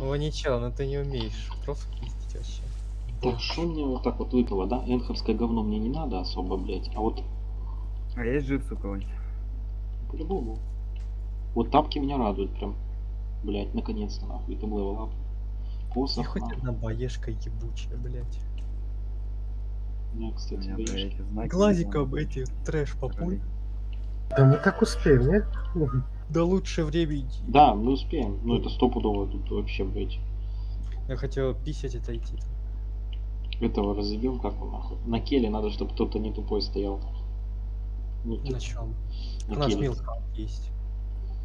Ну ничего, но ты не умеешь проф пиздить вообще. Так, что мне вот так вот выпало, да? Энховское говно мне не надо особо, блядь. А вот А есть джитсу у кого-нибудь? по-любому. Вот тапки меня радуют прям. Блядь, наконец-то нахуй. Это левел ап. И Посох, хоть нахуй. одна боешка ебучая, блядь. У меня, кстати, меня, блядь, Глазиком эти трэш популь. Да мы так успеем, нет? Да лучше время иди. Да, мы успеем. Ну это стопудово тут вообще, блядь. Я хотел писать это идти. Этого разъебем как он нахуй. На келе надо, чтобы кто-то не тупой стоял. Ну, типа, На чем? У на нас келе. милка есть.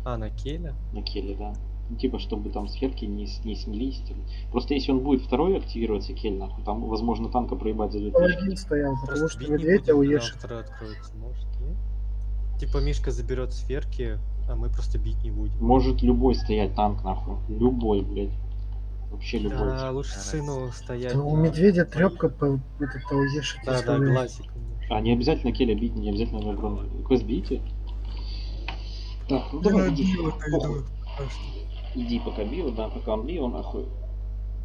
А, на келе? На келе, да. Ну, Типа, чтобы там сферки не, не снялись. типа. Просто если он будет второй активироваться, кель, нахуй, там, возможно, танка проебать за. Паладин стоял, потому Просто что уешит. второй откроется, может? Типа Мишка заберет сферки, а мы просто бить не будем. Может любой стоять танк, нахуй. Любой, блядь. Вообще любой. Да, лучше сыну стоять. Да у медведя трепка по этот уешит. Да, да, глазик. А не обязательно келя бить, не обязательно на броню. Квест бейте. Так, ну давай, иди. Похуй. Иди пока бил, да, пока он бил, нахуй.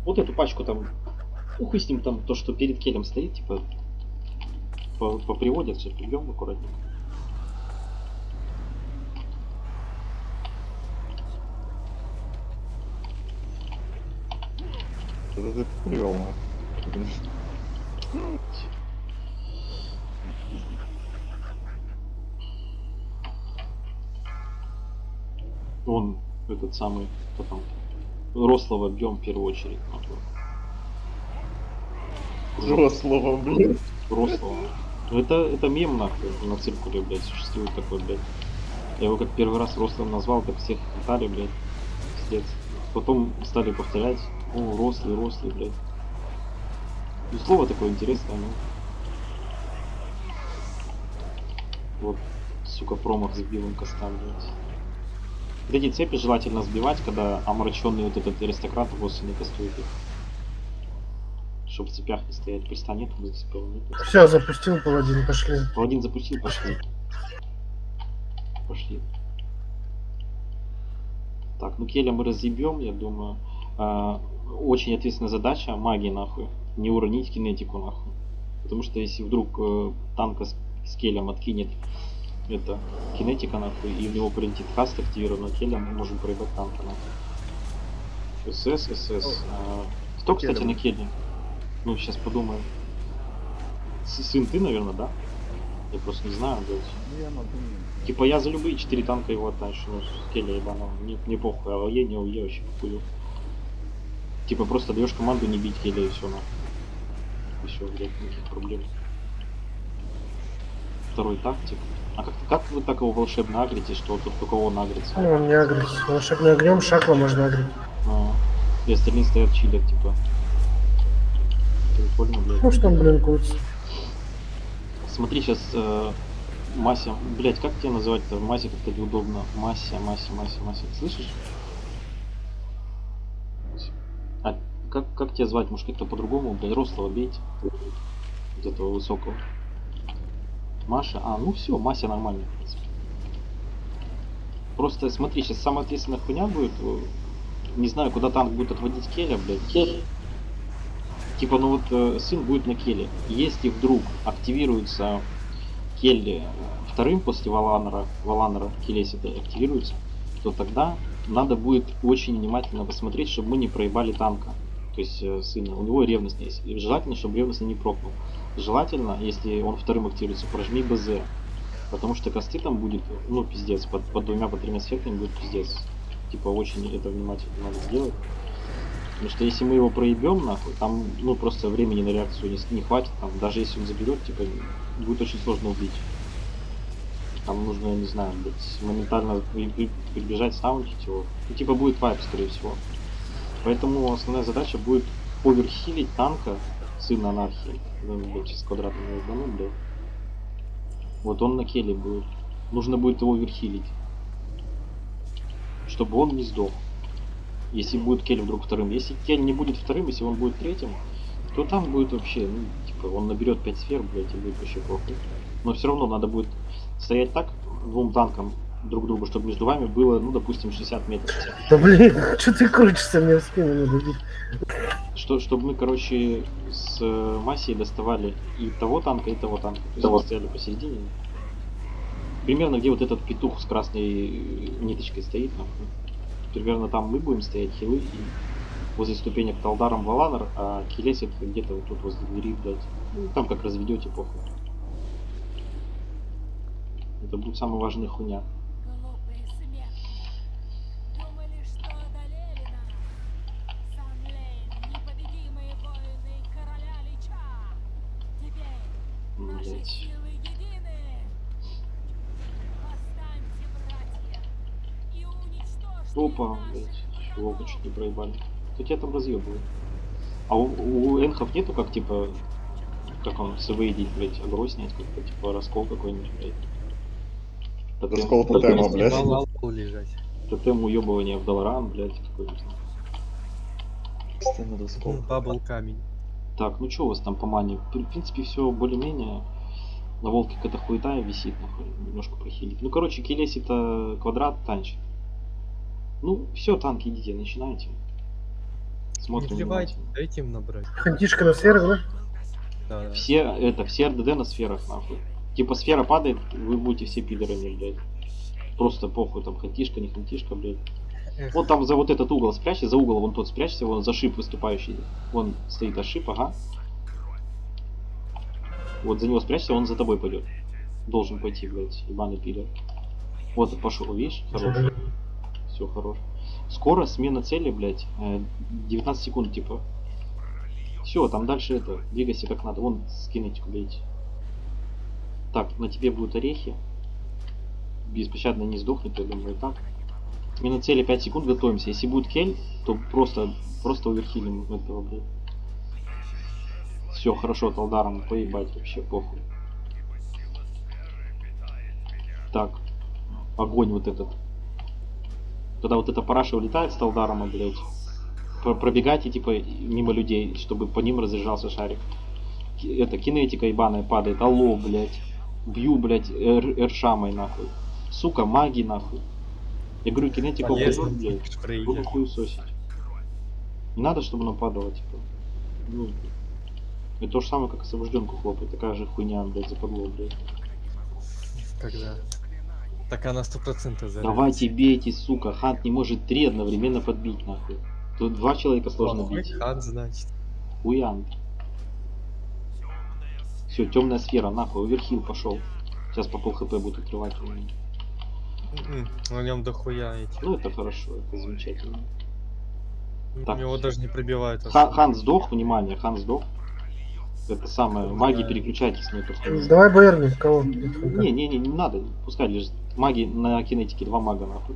Вот эту пачку там, ну хуй с ним там, то, что перед келем стоит, типа, по, поприводят, все, придем аккуратненько. Что ты привел, нахуй? Он, этот самый, кто там, Рослого бьем в первую очередь. нахуй. Взрослого, блин. Рослого. Ну это, это мем нахуй на циркуле, блядь, существует такой, блядь. Я его как первый раз рослым назвал, как всех хитали, блядь. Пиздец. Потом стали повторять. О, рослый, рослый, блядь. Ну, слово такое интересное, ну. Вот, сука, промах с белым костам, блядь. Вот эти цепи желательно сбивать, когда омраченный вот этот аристократ вовсе не кастует их. Чтоб в цепях не стоять. Креста нет, нет. Все, запустил паладин, пошли. Паладин запустил, пошли. Пошли. Так, ну Келя мы разъебем, я думаю. А, очень ответственная задача, магии нахуй. Не уронить кинетику нахуй. Потому что если вдруг э, танка с, с Келем откинет это кинетика нахуй, и в него прилетит каст активированный Келя, мы можем проебать танка нахуй. СС, СС. А, кто, кстати, Келем. на Келе? Ну, сейчас подумаем. С- Сын ты, наверное, да? Я просто не знаю, блядь. Ну, я могу Типа я за любые четыре танка его отдачу, ну, с Келли ебаного, мне, мне похуй, а ОЕ не ОЕ вообще похую. Типа просто даешь команду не бить Келли и все, нахуй. И все, блядь, никаких проблем. Второй тактик. А как, как вы так его волшебно агрите, что тут только он агрится? Ну, он не агрится. Волшебным огнем шакла можно агрить. А, и остальные стоят чилят, типа. Прикольно, блядь. Ну что он, блин, куц. Смотри, сейчас э, Мася, блять, как тебя называть-то? Мася как-то неудобно. Мася, Мася, Мася, Мася. Слышишь? Как, как тебя звать? Может как-то по-другому? Блядь, рослого бейте. Вот этого высокого. Маша? А, ну все, Мася нормально, в принципе. Просто смотри, сейчас самая ответственная хуйня будет. э, Не знаю, куда танк будет отводить Келя, блядь. Кель. Типа, ну вот э, сын будет на Келе. Если вдруг активируется Келли вторым после Валанера, Валанера это активируется, то тогда надо будет очень внимательно посмотреть, чтобы мы не проебали танка. То есть э, сына. У него ревность есть. И желательно, чтобы ревность не прокнул. Желательно, если он вторым активируется, прожми БЗ. Потому что косты там будет, ну, пиздец, под, под двумя, по тремя сферками будет пиздец. Типа, очень это внимательно надо сделать. Потому что если мы его проебем, нахуй, там, ну, просто времени на реакцию не, не хватит, там, даже если он заберет, типа, будет очень сложно убить. Там нужно, я не знаю, быть, моментально при- при- прибежать, саунтить его. Ну, типа, будет вайп, скорее всего. Поэтому основная задача будет оверхилить танка сына анархии. Блядь, сейчас квадратный ебану, блядь. Вот он на келе будет. Нужно будет его оверхилить. Чтобы он не сдох. Если будет Кель вдруг вторым. Если Кель не будет вторым, если он будет третьим, то там будет вообще, ну, типа, он наберет 5 сфер, блядь, и будет вообще похуй. Но все равно надо будет стоять так, двум танкам друг другу, чтобы между вами было, ну, допустим, 60 метров. Да блин, что ты крутишься мне в спину надо бить? Что, чтобы мы, короче, с э, Масей доставали и того танка, и того танка. То есть мы стояли посередине. Примерно где вот этот петух с красной э, ниточкой стоит, нахуй. Примерно там мы будем стоять, хилы, и возле ступенек Талдаром Валанер, а Келесит где-то вот тут возле двери, блядь. Ну, там как разведете, похуй. Это будет самый важный хуйня. Уничтожьте Опа, блядь, врагов. чуть не проебали. Кто тебя там разъебывает? А у, у энхов нету как типа как он севейдить, блядь, агро снять, как-то типа раскол какой-нибудь, блядь. Тотем- Раскол тотем- тотема, блядь. Лежать. Тотем уебывания в Долоран, блядь, какой-нибудь. Бабл камень. Так, ну что у вас там по мане? В принципе, все более-менее. На волке какая-то хуета висит, нахуй, немножко прохилить. Ну, короче, Келес это квадрат танчит. Ну, все, танки, идите, начинайте. Не Смотрим вливайте, внимательно. дайте им набрать. Хантишка на сферах, да? Да, да. Все, это, все РДД на сферах, нахуй. Типа сфера падает, вы будете все пидорами, блядь. Просто похуй, там хантишка, не хантишка, блядь. Эх. Вот там за вот этот угол спрячься, за угол вон тот спрячься, вон за шип выступающий. Вон стоит ошиб, ага. Вот за него спрячься, он за тобой пойдет. Должен пойти, блядь, ебаный пидор. Вот пошел, видишь? Хорош. Все, хорош. Скоро смена цели, блядь. э, 19 секунд, типа. Все, там дальше это. Двигайся как надо. Вон с кинетику бейте. Так, на тебе будут орехи. Беспощадно не сдохнет, я думаю, и так. Смена цели 5 секунд, готовимся. Если будет кель, то просто, просто оверхилим этого, блядь. Все, хорошо, Талдаром поебать вообще, похуй. Так, огонь вот этот. Когда вот эта параша улетает с Талдарома, блядь, про- пробегайте, типа, мимо людей, чтобы по ним разъезжался шарик. Это, кинетика ебаная падает, алло, блядь. Бью, блядь, эр- эршамой, нахуй. Сука, маги, нахуй. Я говорю, кинетика упадет, блядь. Буду хуесосить. Не надо, чтобы она падала, типа. Ну, это то же самое, как освобожденку хлопать. Такая же хуйня, блядь, западло, блядь. Когда? Так она сто процентов. Давайте бейте, сука. Хант не может три одновременно подбить, нахуй. Тут два человека сложно Плохой бить. хан, значит. Хуян. Все, темная сфера, нахуй, оверхил пошел. Сейчас по пол хп будут открывать. М-м, На нем дохуя эти. Ну это хорошо, это замечательно. Так. Его даже не пробивают. Ха- особо. хан сдох, внимание, хан сдох. Это самое, маги переключайтесь на эту. Давай Байерни, кого? Не, не, не, не надо, пускай лежит. Маги на кинетике, два мага нахуй.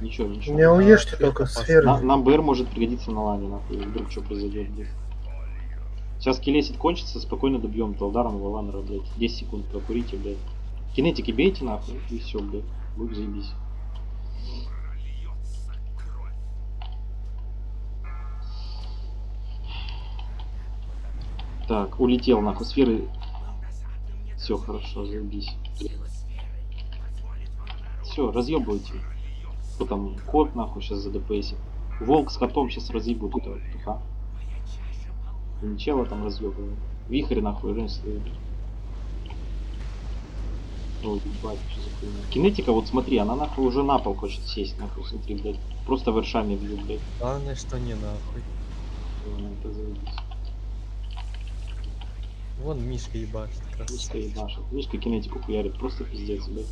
Ничего, ничего. Не уешьте А, только сферы. На- нам БР может пригодиться на лане, нахуй, вдруг что произойдет. Сейчас келесит кончится, спокойно добьем Талдаром Валанера, блядь. 10 секунд прокурите, блядь. Кинетики бейте нахуй, и все, блядь. Будет заебись. Так, улетел нахуй, сферы. Все хорошо, заебись. Все, разъебывайте. Кто там кот нахуй сейчас за ДПСик. Волк с котом сейчас разъебут этого петуха. Ничего там разъебывает. Вихрь нахуй, стоит. Ой, ебать, что за хуйня. Кинетика, вот смотри, она нахуй уже на пол хочет сесть, нахуй, смотри, блядь. Просто вершами бьют, блядь. Главное, что не нахуй. Это заебись. Вон Мишка ебашит. Мишка красавчик. ебашит. Мишка кинетику хуярит, просто пиздец, блядь.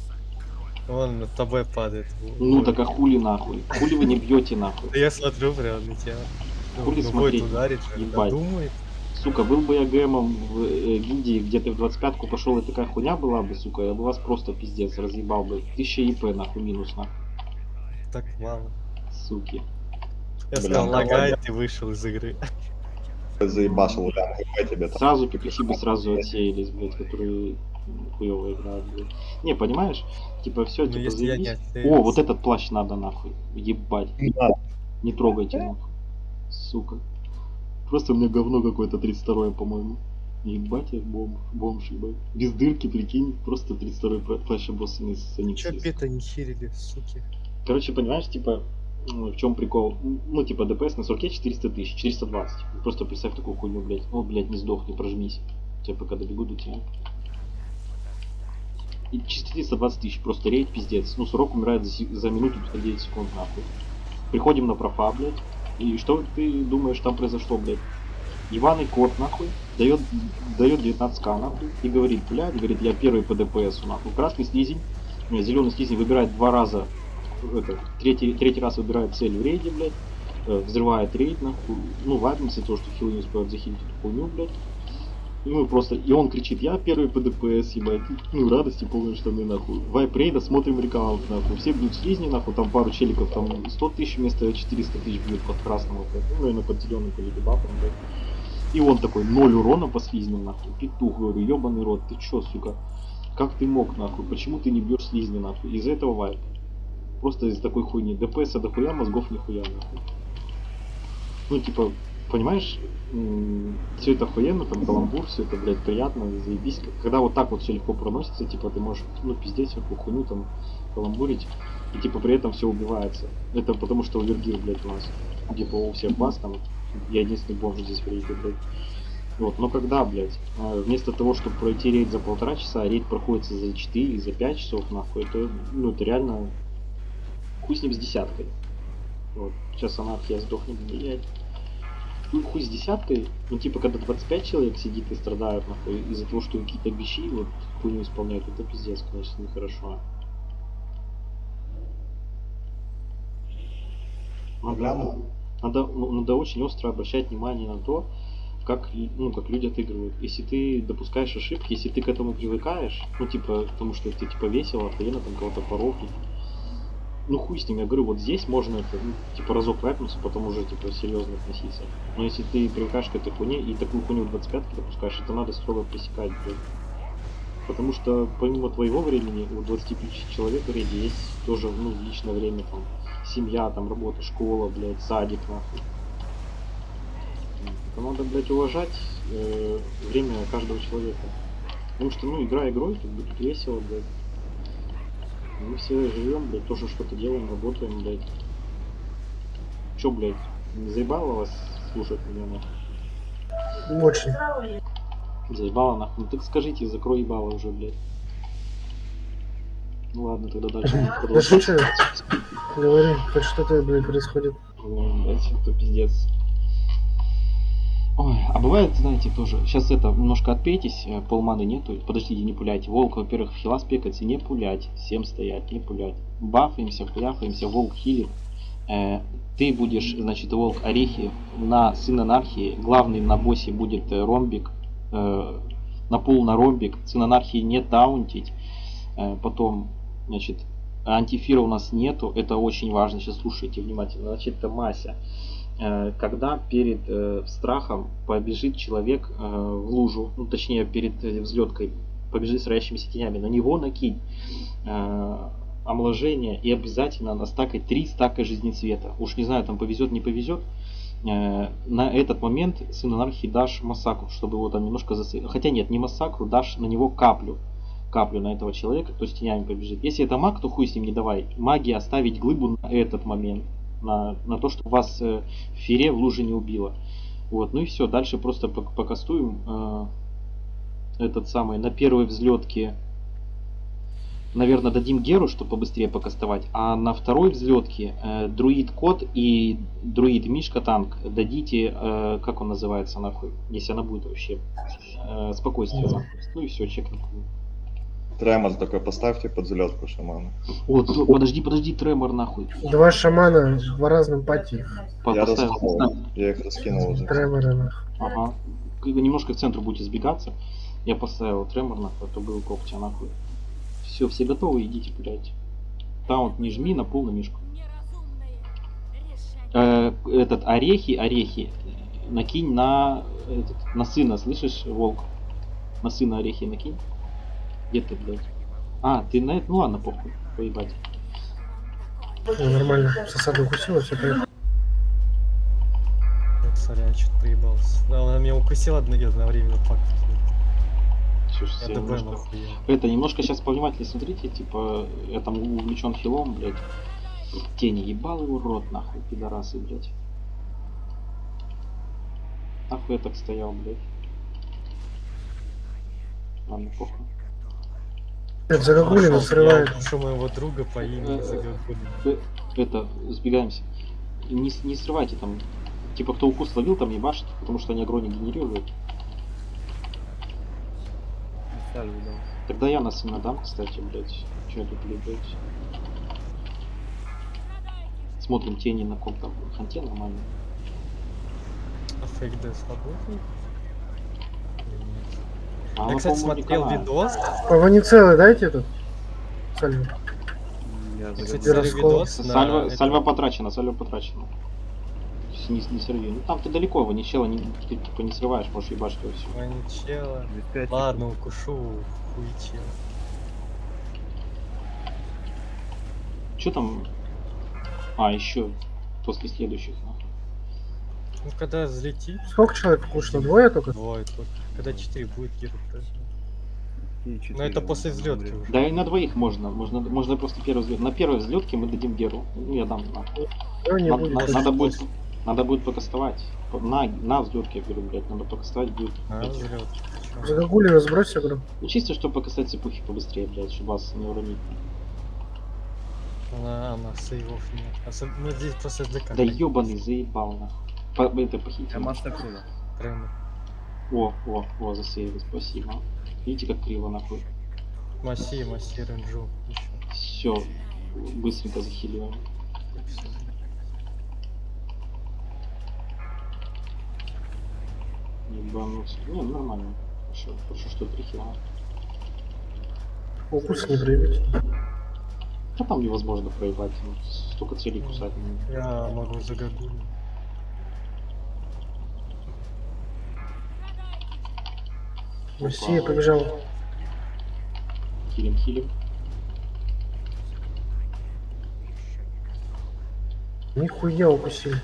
Вон над тобой падает. Ну Ой. так а хули нахуй? Хули вы не бьете нахуй? Да я смотрю прям на тебя. Хули ну, смотреть? же. Ебать. Думает. Сука, был бы я ГМом в э, гильдии, где ты в 25-ку пошел, и такая хуйня была бы, сука, я бы вас просто пиздец разъебал бы. 1000 ИП нахуй минус нахуй, Так мало. суки. Я сказал, лагает и вышел из игры. Заебашил, да, хп тебе там. Сразу пикахи бы сразу отсеялись, блядь, которые хуево играют, блядь. Не, понимаешь? Типа все, Ну типа заебись. О, вот этот плащ надо нахуй. Ебать. Да, Не трогайте нахуй. Сука. Просто у меня говно какое-то 32 по-моему. Ебать, я бомж, бомж, ебать. Без дырки, прикинь, просто 32-й флеш босс из Sonic Чё бета не херили, суки? Короче, понимаешь, типа, в чем прикол? Ну, типа, ДПС на сурке 400 тысяч, 420. Просто представь такую хуйню, блядь. О, блядь, не сдохни, прожмись. Я пока добегу до тебя. И 420 тысяч, просто рейд пиздец. Ну, сурок умирает за, за минуту 9 секунд, нахуй. Приходим на профа, блядь. И что ты думаешь там произошло, блядь? Иваный кот, нахуй, дает, дает 19к, нахуй, и говорит, блядь, говорит, я первый по ДПС, нахуй. Красный слизень, зеленый слизень выбирает два раза это, третий, третий раз выбирает цель в рейде, блядь, э, взрывает рейд, нахуй, ну, вайпнется, то, что хилы не успевают захилить эту хуйню, блядь. Ну, просто, и он кричит, я первый по ДПС, ебать, ну, радости полные штаны, нахуй. Вайп рейда, смотрим рекаунт, нахуй, все бьют слизни, нахуй, там пару челиков, там 100 тысяч вместо 400 тысяч бьют под красному, блядь, ну, наверное, под зеленым или дебафом, блядь. И он такой, ноль урона по слизням, нахуй, петух, говорю, ебаный рот, ты чё, сука, как ты мог, нахуй, почему ты не бьешь слизни, нахуй, из-за этого вайп. Просто из такой хуйни. ДПС дохуя, мозгов нихуя нахуй. Ну, типа, понимаешь, все это охуенно, там каламбур, все это, блядь, приятно, заебись. Когда вот так вот все легко проносится, типа, ты можешь, ну, пиздеть всякую хуйню там каламбурить, и типа при этом все убивается. Это потому что овергил, блядь, у нас. Типа у всех бас там, я единственный бомж здесь рейде, блядь. Вот, но когда, блядь, э, вместо того, чтобы пройти рейд за полтора часа, рейд проходится за 4 или за 5 часов, нахуй, это, ну, это реально хуй с ним с десяткой. Вот, сейчас анархия сдохнет, блядь. Ну, хуй с десяткой, ну, типа, когда 25 человек сидит и страдают, нахуй, из-за того, что какие-то бичи, вот, хуйню исполняют, это пиздец, конечно, нехорошо. Надо, Гляну. надо, ну, надо очень остро обращать внимание на то, как, ну, как люди отыгрывают. Если ты допускаешь ошибки, если ты к этому привыкаешь, ну, типа, потому что ты, типа, весело, охуенно там кого-то порокнуть, ну, хуй с ним, я говорю, вот здесь можно это, ну, типа, разок вайпнуться, потом уже, типа, серьезно относиться. Но если ты привыкаешь к этой хуйне и такую хуйню в 25 допускаешь, это надо строго пресекать, блядь. Потому что помимо твоего времени у 25 человек в есть тоже, ну, личное время, там, семья, там, работа, школа, блядь, садик, нахуй. Это надо, блядь, уважать э, время каждого человека. Потому что, ну, игра игрой, как бы тут весело, блядь. Мы все живем, блядь, тоже что-то делаем, работаем, блядь. Чё, блядь, не заебало вас слушать меня, нахуй? Очень. Заебало, нахуй. Ну так скажите, закрой ебало уже, блядь. Ну ладно, тогда дальше Да шучу. Говори, хоть что-то, блядь, происходит. Ну, блядь, это пиздец. Ой, а бывает, знаете, тоже, сейчас это, немножко отпейтесь, э, полманы нету, подождите, не пуляйте. Волк, во-первых, в хила спекается, не пулять, всем стоять, не пулять. Бафаемся, хуяфаемся, волк хилит. Э, ты будешь, значит, волк орехи на сын анархии, главный на боссе будет э, ромбик, э, на пул на ромбик, сын анархии не таунтить. Э, потом, значит, антифира у нас нету, это очень важно, сейчас слушайте внимательно. Значит, это Мася. Э, Когда перед э, страхом побежит человек э, в лужу, ну точнее перед взлеткой, побежит с роящимися тенями, на него накинь омоложение и обязательно настакать три стака жизнецвета. Уж не знаю, там повезет, не повезет. На этот момент сын анархии дашь массакру, чтобы его там немножко засыпать. Хотя нет, не массакру, дашь на него каплю каплю на этого человека, кто с тенями побежит. Если это маг, то хуй с ним не давай. Магии оставить глыбу на этот момент. На, на то, чтобы вас э, фере в луже не убило. Вот, ну и все. Дальше просто пок- покастуем э, этот самый на первой взлетке. Наверное, дадим Геру, чтобы побыстрее покастовать. А на второй взлетке э, друид Кот и друид Мишка Танк дадите, э, как он называется нахуй, если она будет вообще. Э, спокойствие. Ну и все, чекнем. Тремор такой поставьте под залетку шамана. О, т- подожди, подожди, тремор нахуй. Два шамана в разном пати. По- Я поставил, раскинул. поставил. Я их раскинул уже. Тремора, нахуй. Ага. Немножко к центру будете сбегаться. Я поставил тремор нахуй, а то был когтя нахуй. Все, все готовы, идите, блядь. Таунт не жми, на пол на мишку. Э, этот орехи, орехи. Накинь на этот, на сына, слышишь, волк? На сына орехи накинь. Где ты, блядь? А, ты на это, ну ладно, похуй, поебать. Ну, нормально. Сосаду укусила, все поехало. Так, Сорян, что-то проебался. Да, она меня укусила одно- одновременно факт. Слушайте, Я немножко- нахуя. Это, немножко сейчас повнимательнее смотрите, типа, я там увлечен хилом, блядь. Тени ебал его рот, нахуй, пидорасы, блядь. Нахуй я так стоял, блядь. Ладно, похуй. Загогулина Пошёл, срывает. Я укушу моего друга по имени Э. Э, Это, сбегаемся. Не, с- не срывайте там. Типа, кто укус ловил, там ебашит, потому что они агро не генерируют. Тогда я на сына дам, кстати, блядь. Че я тут, блядь? Смотрим тени на ком там. Ханте нормально. А фейк нет? А Я, кстати, не смотрел видос. Паваницелы дайте тут. Сальву. Я Я, кстати, смотрел видос. на Сальва, этом- сальва потрачена, сальва потрачена. Есть Не, не сорви. Ну там ты далеко его, ни чела, не, ты типа не срываешь, можешь ебашить его все. Пять Ладно, укушу хуичела. Че там? А, еще после следующих. нахуй. Ну, когда взлетит, Сколько человек кушало? Двое только? двое только. Когда 4 будет и Но это после на взлетки уже. Да и на двоих можно. Можно, можно просто первый взлет. На первой взлетке мы дадим Геру. Ну я дам. нахуй. Ну, Надо, будет. надо- будет, после. надо будет покастовать. По- На, на взлетке, я говорю, блядь, надо покастовать будет. А, блядь. взлет. Загогулина сбрось игру. Ну чисто, чтобы покастать цепухи побыстрее, блядь, чтобы вас не уронить. А, на сейвов нет. Особ- Мы здесь просто СДК. Да ебаный, заебал нахуй. По, это похитил. Я масса круга. Прямо. О, о, о, засейвил, спасибо. Видите, как криво нахуй. Масси, масси, ренджу. Еще. Все, быстренько захиливаем. Ебануться. Не, ну нормально. Хорошо, хорошо, что три хила. Укус не проявить. А там невозможно проебать. ну, Столько целей кусать. Я могу загогулить. Россия побежал. Хилим, хилим. Нихуя укусили.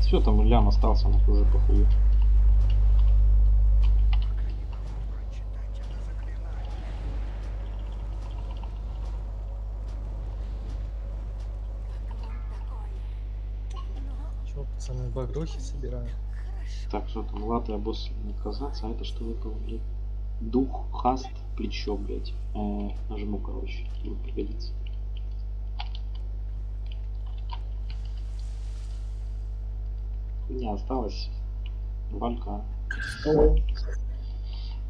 Все, там лям остался, на уже похуй. Че, пацаны, багрухи собираем? Так, что там, латы, босс не отказаться, а это что выпало, блядь? Дух, хаст, плечо, блядь. Э, нажму, короче, будет пригодиться. Не осталось. Валька.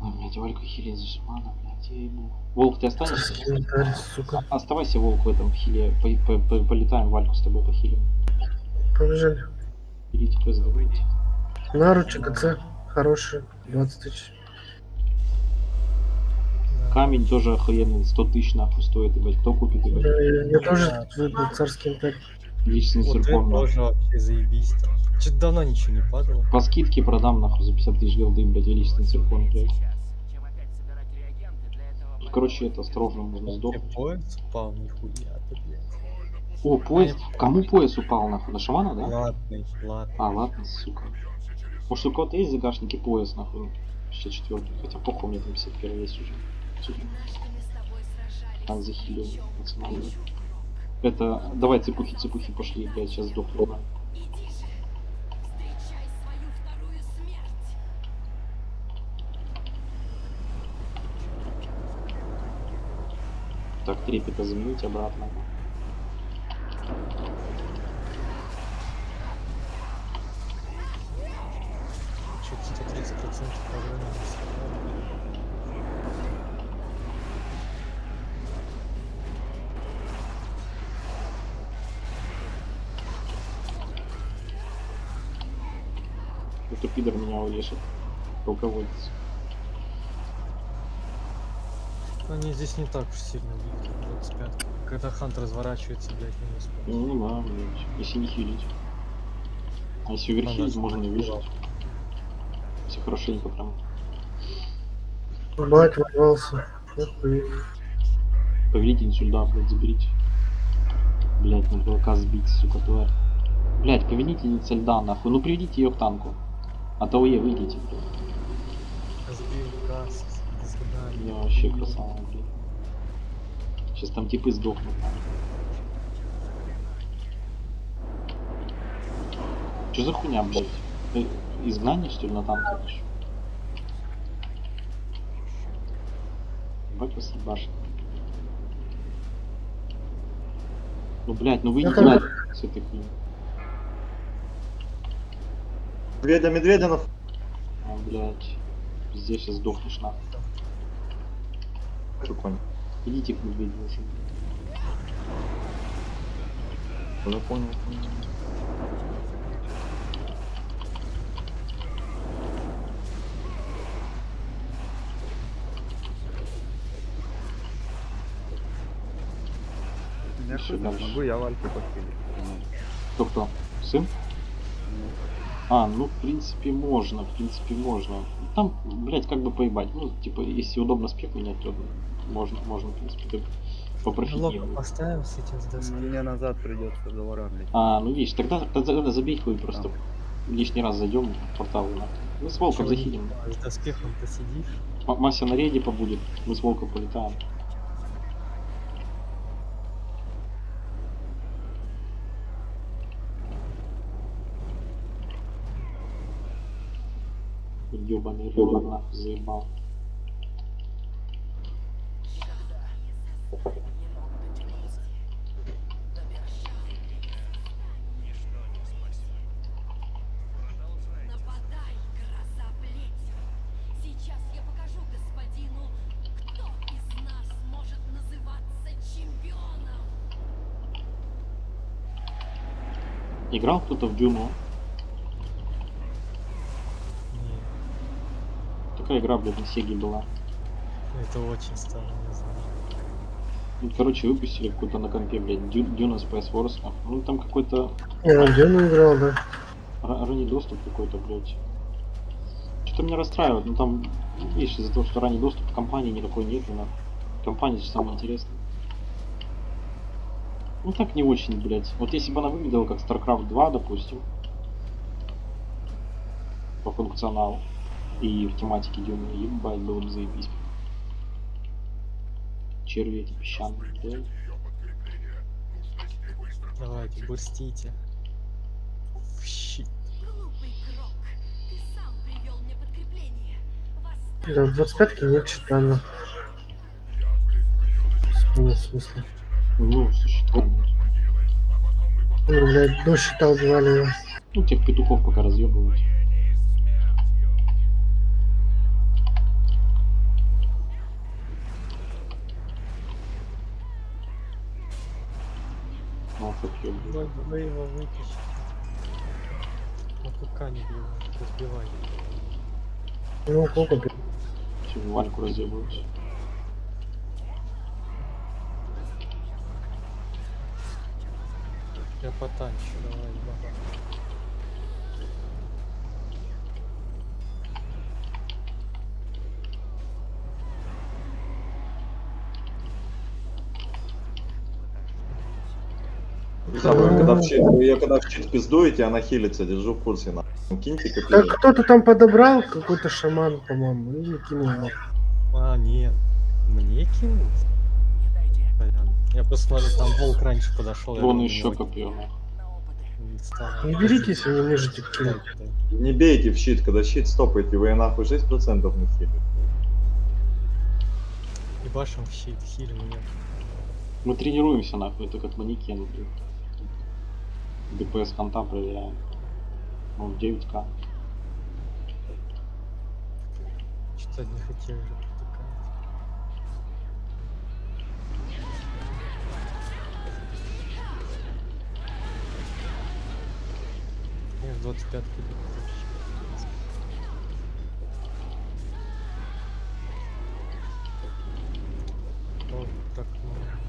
А, блядь, Валька хилит за шамана, блядь, я ебу. Волк, ты останешься? Сука. Оставайся, Волк, в этом хиле. По- по- по- Полетаем, Вальку с тобой похилим. Побежали. Идите, поздравляйте. Наручи КЦ. Хороший. 20 тысяч. Камень тоже охуенный, 100 тысяч нахуй стоит, ебать, кто купит, ебать? Да, я, я тоже выбил царский янтарь. Личный Вот циркон, нахуй. тоже вообще заебись там. Чё-то давно ничего не падало. По скидке продам нахуй за 50 тысяч голды, блядь, и личный циркон, блядь. Тут, короче, это осторожно, можно сдохнуть. пояс упал, нихуя ты, блядь. О, пояс. Кому пояс упал нахуй? На шамана, да? Ладный, ладно. А, ладно, сука. Может, у кого-то есть в загашнике пояс, нахуй? 64 Хотя похуй, у меня там 51 есть уже. Сука. Так, пацаны. Это, давай цепухи, цепухи пошли, блядь, сейчас сдохну. Так, трепета заменить обратно. Чё-то 130% проблем не собрали. Это пидор меня улешит. Полководец. Они здесь не так уж сильно бьют, 25. Когда хант разворачивается, блядь, не успеет. Ну да, блядь, если не хилить. А если верхилить, можно не выжить. Все хорошенько прям. Бать ворвался. Охуеть. Повелительницу льда, блядь, заберите. Блять, надо было сбить, сука, тварь. Блять, повелительница льда, нахуй. Ну приведите ее к танку. От АОЕ выйдите, блядь. Сбил. Я вообще красава, блин. Сейчас там типы сдохнут. Что за хуйня, блядь? Изгнание, что ли, на танке еще? Ебать вас ебашит. Ну, блядь, ну вы не знаете с этой хуйней. Медведя, медведя на... А, блядь. Здесь сейчас сдохнешь нахуй. Чё, конь? Идите к медведю уже. Уже понял, понял. Я знает, дальше. могу я в Альфе. Кто-кто? Сын? А, ну, в принципе, можно, в принципе, можно. Там, блядь, как бы поебать. Ну, типа, если удобно спек менять, то можно, можно, в принципе, так Лоб попрофитировать. поставим с этим с доски. Мне назад придется завораживать. А, ну видишь, тогда, тогда забей хуй просто. Лишний раз зайдем в портал. нахуй. Мы с волком захилим. С доспехом посидишь. М- Мася на рейде побудет, мы с волком полетаем. Ёбаный рыбак нахуй заебал. Нападай, гроза плети. Сейчас я покажу господину, кто из нас может называться чемпионом. Играл кто-то в Дюну? Не, Такая игра, блядь, на Сеге была. это очень старо, не знаю. Ну, короче, выпустили какую-то на компе, блядь, Дю- Дюна Space Wars. Ну, там какой-то Я на Дюну играл, да. ра- ранний доступ какой-то, блядь. Что-то меня расстраивает, ну там, видишь, из-за того, что ранний доступ в компании никакой нет, на компания же самое интересное. Ну так не очень, блядь. Вот если бы она выглядела как StarCraft 2, допустим, по функционалу и в тематике Дюны, ебать, было бы заебись. Черви эти песчаные. Давайте, бурстите. Щит. Глупый крок. Ты сам привел мне подкрепление. Восстань. Да, в 25 нет читана. Нет смысла. Ну, слушай, там, Ну, блядь, до убивали его. ну, тех петухов пока разъебывают. Ёбаный. Вы, вы его вытащите. На ПК не бивай, разбивай. Ну, сколько бил? Всё, Вальку разъебывают. Я потанчу, давай, баба. Да, вы когда в щит, вы её когда в щит пиздуете, она хилится, держу в курсе, на. Киньте Так копию. кто-то там подобрал, какой-то шаман, по-моему, и кинул. А, нет. Мне кинуть? Понятно. Я просто смотрю, там волк раньше подошел. я Вон думаю, еще копье. не берите, если не можете кинуть. Не бейте в щит, когда щит стопаете, вы нахуй 6% не хилите. Ебашим в щит, хилим нет. Мы тренируемся, нахуй, это как манекен, блин. ДПС конта проверяем. Ну, в 9к. Что-то не хотели же протыкать. Я в 25 иду. О, так много.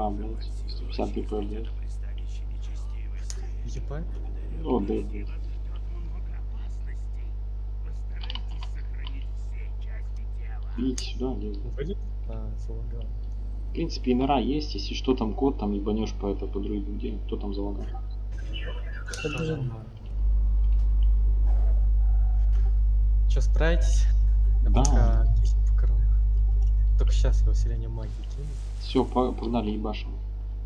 Ура, блядь. 150 ДП, блядь. Ебать. О, да, блядь. Идите сюда, блядь. А, залагал. В принципе, и нора есть, если что там код, там ебанешь по это, по друиду, где, кто там залагал. Че, справитесь? Я Да. пока покрою. Только сейчас я усиление магии кину. Все, погнали ебашим.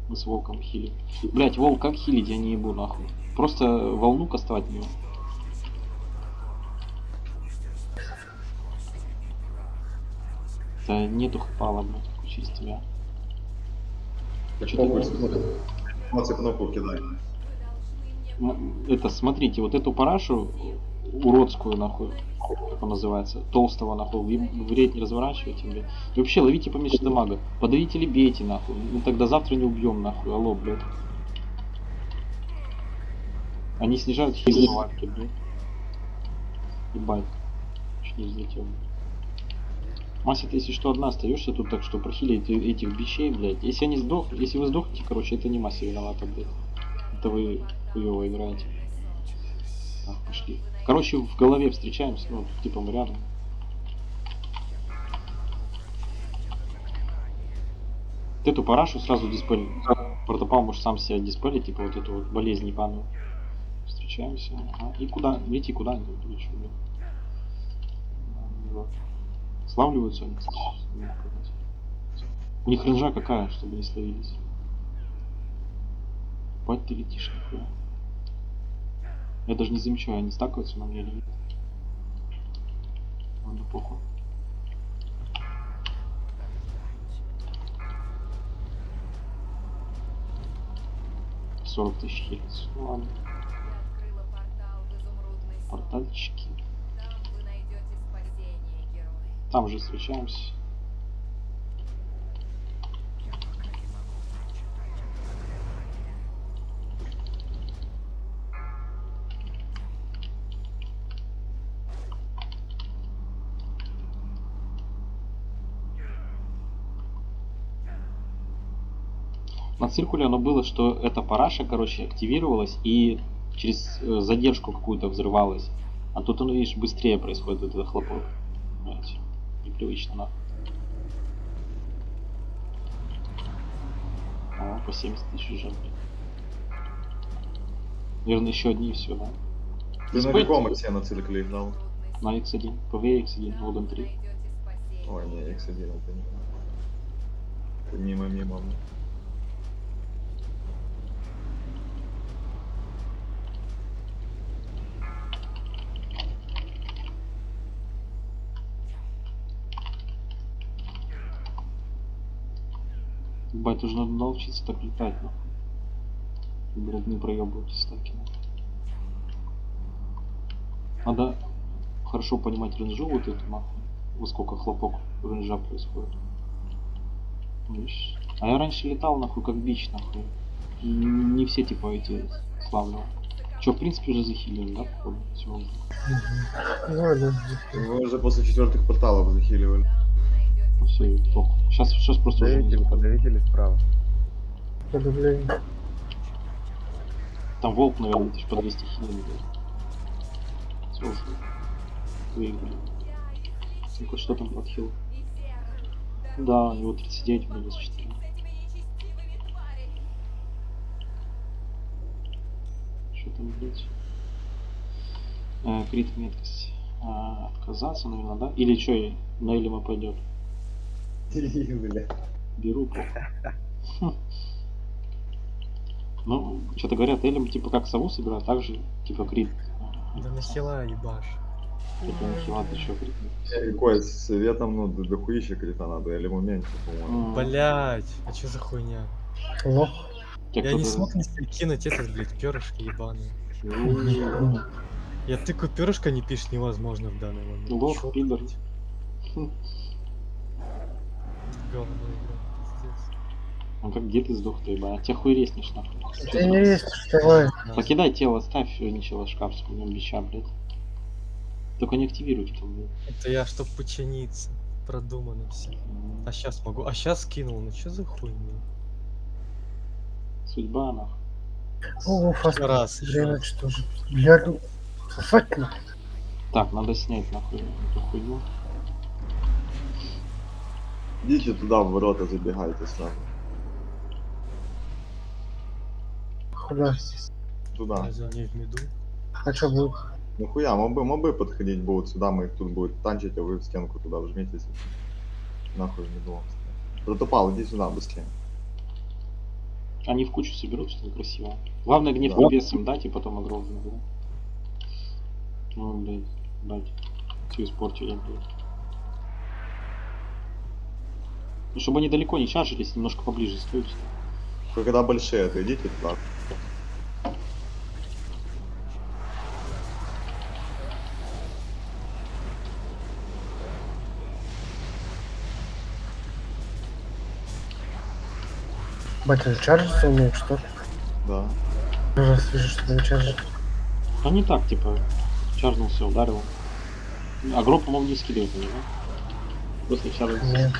Мы с волком хили. Блять, волк как хилить, я не ебу нахуй. Просто волну кастовать мне. Да нету хпала, блядь, через тебя. Чё ты говоришь? Эмоции кнопку кидай. Это, смотрите, вот эту парашу уродскую, нахуй, как он называется, толстого, нахуй, в, в рейд не разворачивайте, блядь. И вообще, ловите поменьше дамага. Подавите или бейте, нахуй. Мы тогда завтра не убьем, нахуй, алло, блядь. Они снижают хил лавки, блядь. Ебать. Чуть не взлетел. Мася, ты если что одна остаешься тут, так что прохили эти- этих бичей, блядь. Если они сдох, если вы сдохнете, короче, это не Мася виновата, блядь. Это вы хуево играете. Так, пошли. Короче, в голове встречаемся, ну, типа мы рядом. Вот эту парашу сразу диспель. Протопал может сам себя диспелить, типа вот эту вот болезнь ебаную. Встречаемся. Ага. И куда? Блин. Вот. Славливаются они. У них ренжа какая, чтобы не словились. Бать летишь нихуя. Я даже не замечаю, они стакаются на мне или нет. Ладно, похуй. Сорок тысяч хилец. Ну ладно. Портальчики. Там же встречаемся. На циркуле оно было, что эта параша, короче, активировалась и через э, задержку какую-то взрывалась. А тут оно, видишь, быстрее происходит этот хлопок. Понимаете? Непривычно, нахуй. О, по 70 тысяч уже. Наверное, еще одни и все, да? Ты на каком иксе на циркле играл? на X1, PV X1, Golden 3. Найдете спасение. Ой, не, X1 это не. Мимо мимо. Бать, уже надо научиться так летать, нахуй. Блядь, не проебывайтесь так, нахуй. Надо хорошо понимать ренжу вот эту, нахуй. Во сколько хлопок ренжа происходит. Видишь? А я раньше летал, нахуй, как бич, нахуй. И не все, типа, эти славные. Че, в принципе, уже захилили, да, походу? Уже. Ну, да. Вы уже после четвертых порталов захиливали. Ну, все, Сейчас, сейчас просто уже не Подавители, справа. Подавление. Там волк, наверное, тысяч по 200 хилин идет. Все уже. Выиграли. Ну-ка, что там подхил? Да, у него 39, у меня 24. Что там, блять? Э, крит меткость. А, отказаться, наверное, да? Или что, на Элима пойдет? Бля. Беру. Ну, что-то говорят, Элим типа как сову собирает, так же, типа крит. Да нахила ебашь. Это не хила, ты чё, крит? Какой с светом, ну, до дохуища крита надо, или ему меньше, по-моему. Блять, а чё за хуйня? Лох. Я не смог не кинуть этот, блядь, перышки ебаные. Я тыкаю перышко не пишет невозможно в данный момент. Лох, пидор. Говно игра, пиздец. Ну как где ты сдох, ты ебать? Тебя хуй резнешь, нахуй. Ты не есть, вставай. Покидай тело, ставь ничего шкаф с хуйнём бича, блядь. Только не активируйте там, блядь. Это я, чтоб починиться. Продумано все. А сейчас могу. А сейчас скинул. Ну что за хуйня? Судьба, нахуй. О, фаст. Раз. Время что же. Я думаю. Сосать нахуй. Так, надо снять нахуй эту хуйню. Идите туда, в ворота забегайте сразу. Куда? Туда. Разве не в меду? А что будет? Нихуя, мобы, мобы подходить будут сюда, мы их тут будет танчить, а вы в стенку туда вжметесь. Нахуй в меду. Протопал, иди сюда быстрее. Они в кучу соберутся, это красиво. Главное гнев Да. небесам дать и потом огромный, да? Ну, блядь, блядь. Все испортили, блядь. Ну, чтобы они далеко не чаржились, немножко поближе стойте. Вы когда большие, отойдите туда. Батя, чаржится умеет, что? Да. Раз вижу, что не чаржит. А не так, типа, чарнулся, ударил. А гроб, по-моему, не скидывает на него. Просто чарнулся. Нет.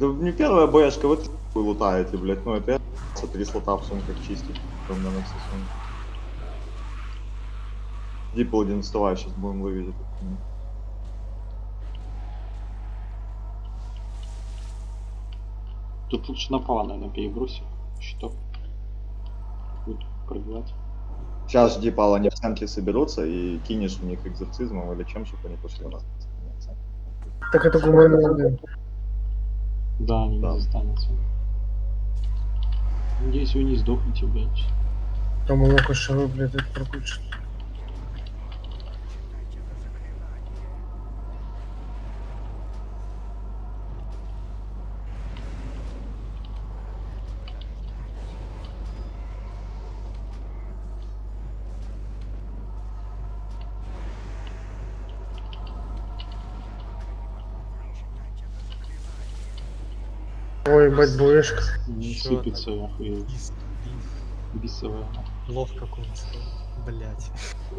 Это не первая бояшка, вы вы лутаете, блядь. Ну это я три слота в сумках чистить. Прям на все сумки. Иди, Паладин, вставай, сейчас будем ловить эту хуйню. Тут лучше напала, наверное, перебросил. Щиток. Будет пробивать. Сейчас жди, Пал, они в центре соберутся и кинешь в них экзорцизмом или чем, чтобы они пошли у нас. Так это гуманно. Да, они Да. не застанутся. Надеюсь, вы не сдохнете, блядь. Там у кошевой, блядь, это прокручено. Ой, бать, буешка. Не Чё сыпется, охуеть. Бис, бис. Бисовая. Лов какой-то. Блять.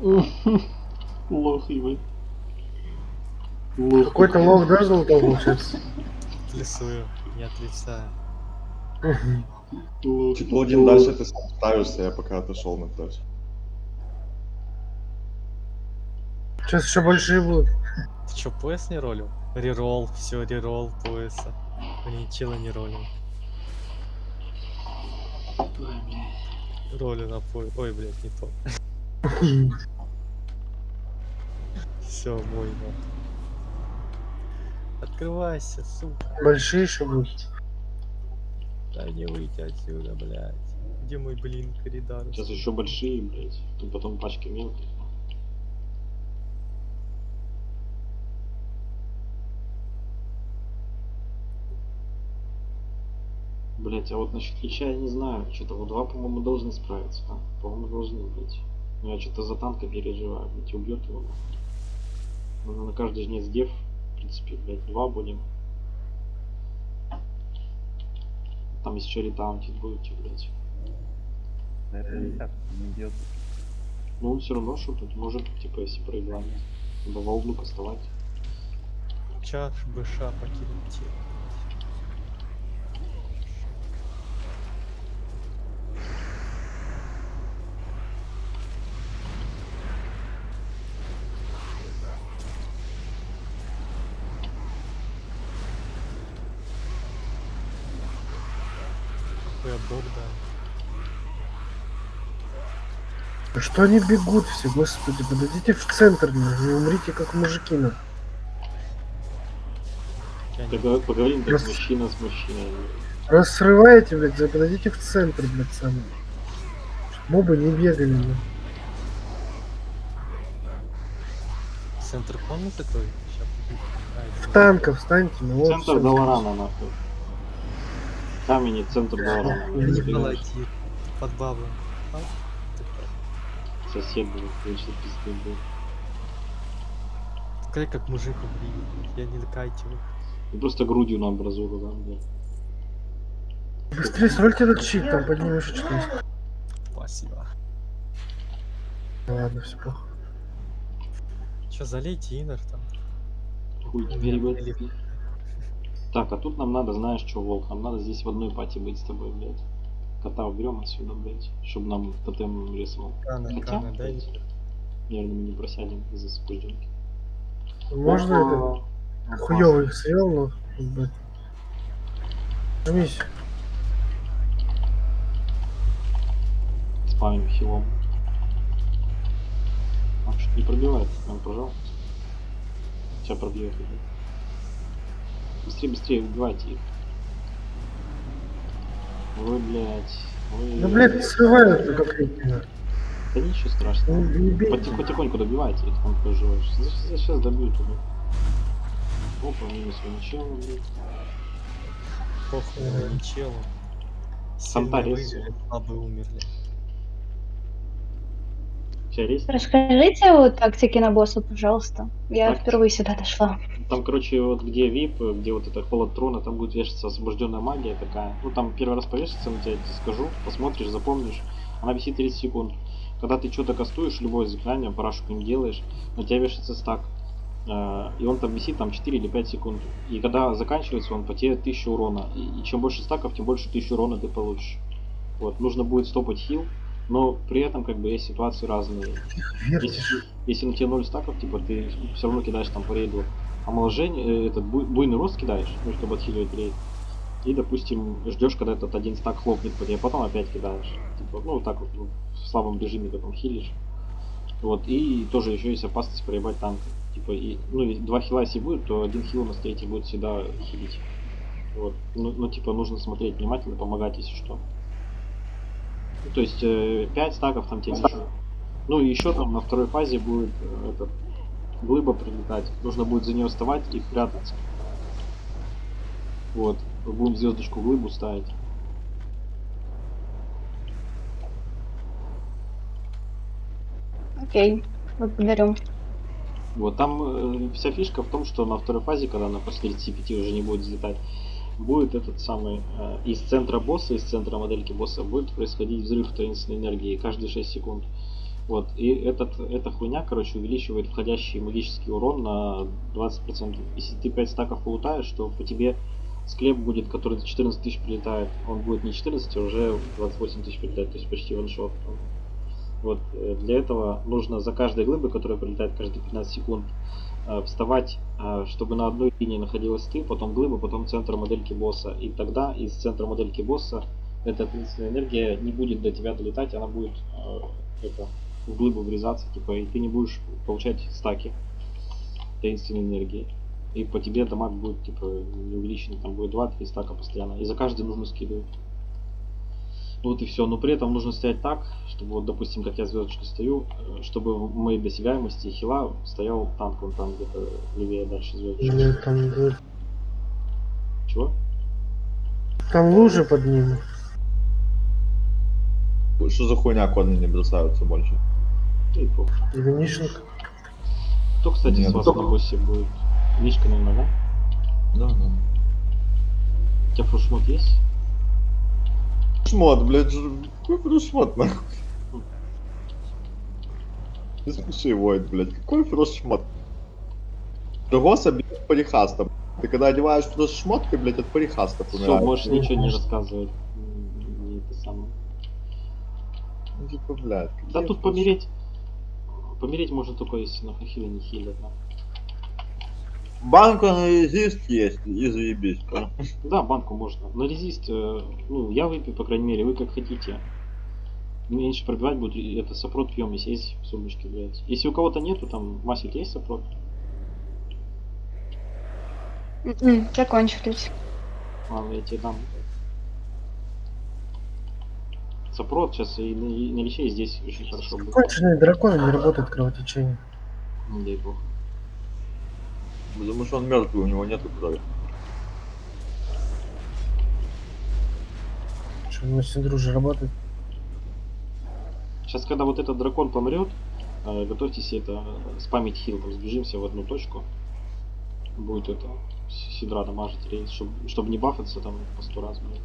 Лох, ебать. Лох. Какой-то лов да золото получается? Плюсую, не отрицаю. Лох. Чуть Паладин, дальше ты сам справишься, я пока отошел на плечи. Сейчас еще большие будут. Ты чё, пояс не ролил? Рерол, все, рерол пояса. Мне чела не блядь. Ролю на пояс. Ой, блять, не то. Все, мой нахуй. Открывайся, сука. Большие еще будут. Дай мне выйти отсюда, блядь. Где мой, блин, коридор? Сейчас еще большие, блядь. Тут потом пачки мелких. Блять, а вот насчет Лича я не знаю. Что-то вот два, по-моему, должны справиться. А? По-моему, должны, блять. Ну, я что-то за танка переживаю, блять, убьет его. нахуй. Ну, на каждый жнец дев, в принципе, блять, два будем. Там еще ретаунтить будете, блять. Наверное, идет. Ну, он все равно что тут может, типа, если проиграть. Либо во углу поставать. Чаш, быша, покинуть тело. Какой я бог, да. Что они бегут все, господи, подойдите в центр, не умрите как мужики, Тогда поговорим как Раз- мужчина с мужчиной. Раз срываете, блядь, за- подойдите в центр, блядь. Чтоб Мобы не бегали, ну. Центр комнаты той? Сейчас В танков встаньте, ну вот. Центр всё. Даларана, нахуй. Камень, центр Даларана. Я не паладин. Под баблом. Сосед, блядь, конечно, пизды, блядь. Какая как мужик убили. Я не докайтиваю. И просто грудью на амбразуру, да, блядь. Быстрее срольте этот щит, там под ним еще что-то есть. Спасибо. Ну Ладно, все плохо. Че, залейте инер там. Хуй блядь. теле- Так, а тут нам надо, знаешь что, Волк, нам надо здесь в одной пати быть с тобой, блядь. Кота уберем отсюда, блядь, чтобы нам тотем рисовал. Каны, Хотя, каны, дай. блядь, наверное, мы не просядем из-за сопружденки. Можно это? Хуёво их съел, но... блядь. Вернись. Спамим хилом. А, что не пробивает, прям, пожалуйста. Сейчас пробьет. Быстрее, быстрее, убивайте их. Ой, блядь. Ой, Да, блядь, срывают как кретины. Да ничего страшного. Ну, не бейте. Потихоньку, потихоньку добивайте их, там проживаешь. Сейчас добьют уже. Опа, минус ничего, блядь. Похуй, не челу. Санта Сильно резал. выжили, слабые умерли. Сейчас. Расскажите о тактике на босса, пожалуйста. Я Так. впервые сюда дошла. Там, короче, вот где VIP, где вот это холод трона, там будет вешаться освобожденная магия такая. Ну, там первый раз повесится на тебя, тебе скажу, посмотришь, запомнишь. Она висит 30 секунд. Когда ты что-то кастуешь, любое заклинание, парашу к ним делаешь, на тебя вешается стак. Э, И он там висит там 4 или 5 секунд. И когда заканчивается, он потеряет 1000 урона. И чем больше стаков, тем больше 1000 урона ты получишь. Вот, нужно будет стопать хил, но при этом как бы есть ситуации разные. Если, если на тебе 0 стаков, типа ты все равно кидаешь там по рейду омоложение, э, этот буй- буйный рост кидаешь, ну, чтобы отхиливать рейд. И, допустим, ждешь, когда этот один стак хлопнет по тебе, потом опять кидаешь. Типа, ну, вот так вот ну, в слабом режиме потом хилишь. Вот, и тоже еще есть опасность проебать танк. Типа, и, ну, и два хила если будет, то один хил у нас третий будет всегда хилить. Вот. Ну, ну, типа, нужно смотреть внимательно, помогать, если что. То есть, 5 стаков там тебе ничего. Ну и еще там на второй фазе будет э, этот глыба прилетать. Нужно будет за нее вставать и прятаться. Вот. Будем звездочку глыбу ставить. Окей, благодарю. Вот там э, вся фишка в том, что на второй фазе, когда она после 35 уже не будет взлетать, будет этот самый э, из центра босса, из центра модельки босса будет происходить взрыв таинственной энергии каждые 6 секунд. Вот, и этот, эта хуйня, короче, увеличивает входящий магический урон на 20%. Если ты 5 стаков полутаешь, то по тебе склеп будет, который за 14 тысяч прилетает, он будет не 14, а уже 28 тысяч прилетает, то есть почти ваншот. Вот, э, для этого нужно за каждой глыбой, которая прилетает каждые 15 секунд, вставать, э, чтобы на одной линии находилась ты, потом глыба, потом центр модельки босса. И тогда из центра модельки босса эта таинственная энергия не будет до тебя долетать, она будет э, это, в глыбу врезаться, типа, и ты не будешь получать стаки таинственной энергии. И по тебе дамаг будет, типа, не увеличенный, там будет 2-3 стака постоянно. И за каждый нужно скидывать. Вот и все. Но при этом нужно стоять так, чтобы, вот, допустим, как я звездочку стою, э, чтобы в моей досягаемости хила стоял танк, он там где-то левее дальше звездочки. Там, Чего? там лужи под ним. Что за хуйня коны не бросаются больше? И похуй. Винишник. Кто, кстати, Нет, с вас только- на боссе будет? Мишка, наверное, да? Да, да. У тебя фрушмот есть? Шмот, блядь, какой фрушмот, нахуй? Не смеши, Войт, блядь, какой фрушмот? Другоса бьет парихаста. Ты когда одеваешь фрушмот, ты, блядь, от парихаста Все, умираешь. можешь ничего не рассказывать. М, не это самое. Ну, типа, блядь. Да тут помереть. Помереть можно только если на хахиле не хилят. да. Банка на резист есть, и заебись. Да, банку можно. На резист, э, ну, я выпью, по крайней мере, вы как хотите. Меньше пробивать будет, это сопрот пьем, если есть в сумочке, блядь. Если у кого-то нету, там, Масик есть сопрот? М-м, Закончились. Ладно, я тебе дам. Сопрот сейчас и на, и на лече здесь очень хорошо будет. Конченые драконы не работает кровотечение. Не дай бог. Потому что он мертвый, у него нету крови. Что на синдруже работает. Сейчас, когда вот этот дракон помрет, э, готовьтесь это э, спамить хил, там сбежимся в одну точку. Будет это с- сидра дамажить рейс, чтобы не бафаться там по сто раз, блядь.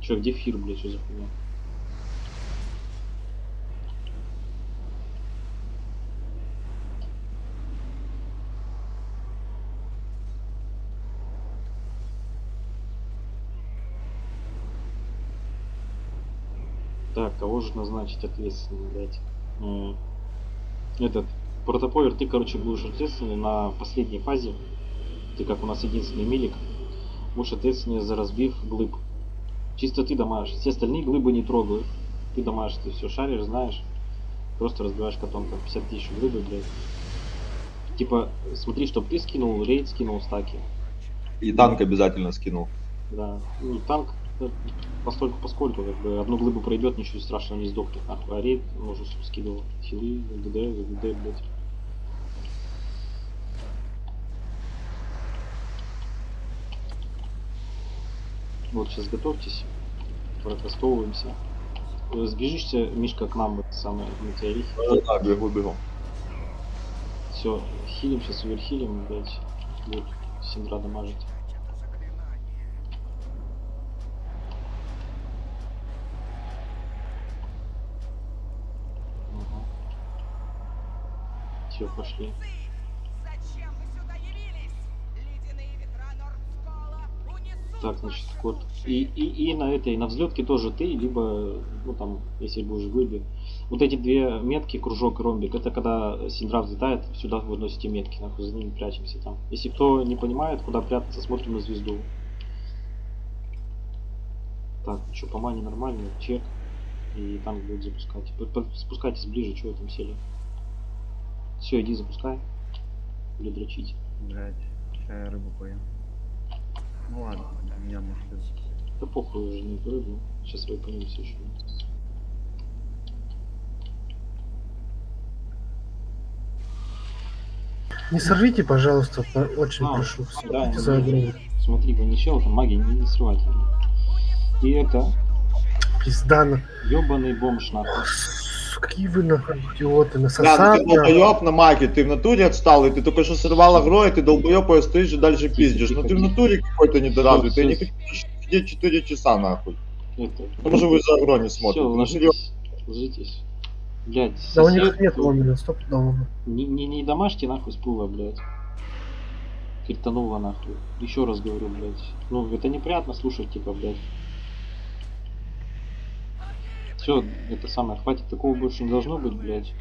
Че, где фир, блядь, что за хуйня? Так, кого же назначить ответственным, блядь? М, Этот, протоповер, ты, короче, будешь ответственный на последней фазе. Ты, как у нас единственный милик, будешь ответственный за разбив глыб. Чисто ты дамажишь. Все остальные глыбы не трогают. Ты дамажишь, ты все шаришь, знаешь. Просто разбиваешь котом там 50 тысяч глыбы, блядь. Типа, смотри, чтоб ты скинул, рейд скинул стаки. И танк обязательно скинул. Да. Ну, танк, э, постольку поскольку, как бы, одну глыбу пройдет, ничего страшного не сдохнет. А рейд, может, скидывал. Хилы, ГД, ГД, блядь. Вот, сейчас готовьтесь. Протестовываемся. Э, Сбежишься, Мишка, к нам, это самое, метеорит. Да, бегу, бегу. Все, хилим, сейчас оверхилим, блядь. Будет Синдра дамажить. Все, пошли. Зачем вы сюда явились? Ледяные ветра Нордскола унесут Так, значит, душу. И, и, и на этой, на взлетке тоже ты, либо, ну там, если будешь в. Вот эти две метки, кружок и ромбик, это когда Синдра взлетает, сюда вы носите метки, нахуй, за ними прячемся там. Если кто не понимает, куда прятаться, смотрим на звезду. Так, что, по мане нормально, чек. И танк будет запускать. Спускайтесь ближе, что вы там сели. Все, иди запускай. Или дрочить. Блять, сейчас я рыбу поем. Ну ладно, меня может это- Да похуй уже эту рыбу. Сейчас рыбанимся еще. Не сорвите, пожалуйста, по- очень А, прошу. да, за огромное. Смотри, ничего, там магия не, не срывайте. И это, Пизда ёбаный бомж нахуй. Какие вы нахуй идиоты, Да, ну ты долбоёб на маке, ты в натуре отстал, и ты только что сорвал агро, и ты долбоёб и стоишь и дальше пиздишь. Ну ты в натуре какой-то недоразвитый, не хочешь сидеть 4 часа нахуй. Это. Потому вы за агро не смотрите. Ну ложитесь. Ложитесь. Блять, Да у них нет ломина, стоп дома. Не, не, не домашний нахуй с пула, блядь. Киртанула нахуй. Еще раз говорю, блядь. Ну, это неприятно слушать, типа, блядь. Все, это самое, хватит, такого больше не должно быть, блядь.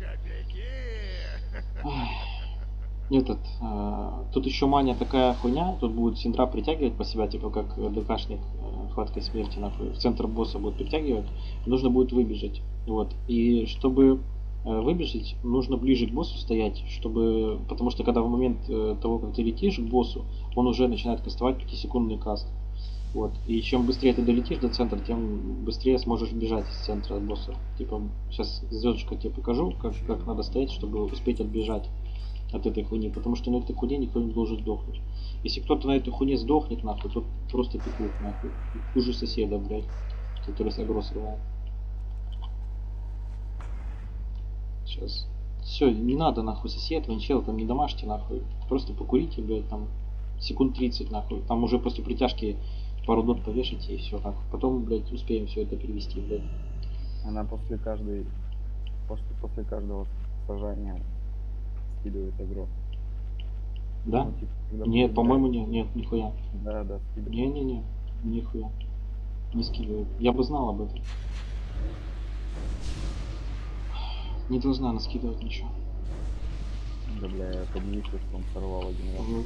Этот, а, тут еще мания такая хуйня, тут будет Синдра притягивать по себя, типа как э, ДКшник э, хваткой смерти, нахуй, в центр босса будет притягивать, нужно будет выбежать. Вот. И чтобы э, выбежать, нужно ближе к боссу стоять, чтобы. Потому что когда в момент э, того, как ты летишь к боссу, он уже начинает кастовать 5-секундный каст. Вот. И чем быстрее ты долетишь до центра, тем быстрее сможешь бежать из центра босса. Типа, сейчас звездочка тебе покажу, как, как надо стоять, чтобы успеть отбежать от этой хуйни. Потому что на этой хуйне никто не должен сдохнуть. Если кто-то на этой хуйне сдохнет, нахуй, то просто пекут, нахуй. Хуже соседа, блядь, который с агро срывает. Сейчас. Все, не надо нахуй сосед, ничего, там не домашний нахуй. Просто покурите, блядь, там секунд 30 нахуй. Там уже после притяжки пару дот повешайте и все нахуй. Потом, блядь, успеем все это перевести, блядь. Она после каждой... После, после каждого сажания скидывает агро. Да? Ну, типа, Нет, по-моему, нет, нет, нихуя. Да, да, скидывает. Не-не-не, нихуя. Не скидывает. Я бы знал об этом. Не должна она скидывать ничего. Да, бля, я подвис, что он сорвал один раз.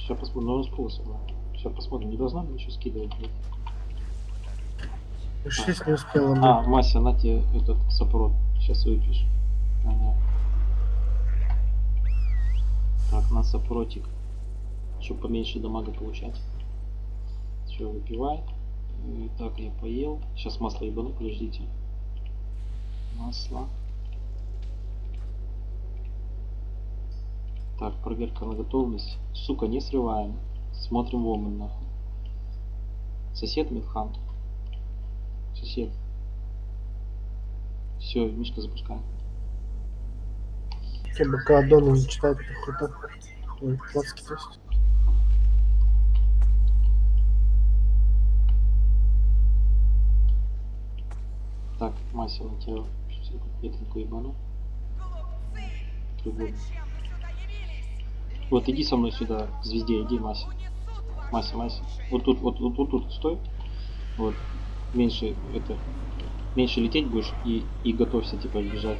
Сейчас посмотрим, ну способ. Сейчас посмотрим, не должна ничего скидывать. блядь. Шесть не успела. А. Мася, на тебе этот саппорт. Сейчас выпьешь. Ага. Так, на саппоротик. Чтобы поменьше дамага получать. Все, выпивай. Э, Так, я поел. Сейчас масло ебану, подождите. Масло. Так, проверка на готовность. Сука, не срываем. Смотрим оман, нахуй. Сосед Мидхант. Сосед. Все, Мишка запускай. КБК Аддона не читает это хуйта. Ой, плоский есть. Так, Мася, на тебя ветренку ебану. Явились? Вот иди со мной сюда, к звезде, иди, Мася. Мася, Мася. Вот тут, вот, вот, вот тут стой. Вот. меньше это меньше лететь будешь и, и готовься типа бежать.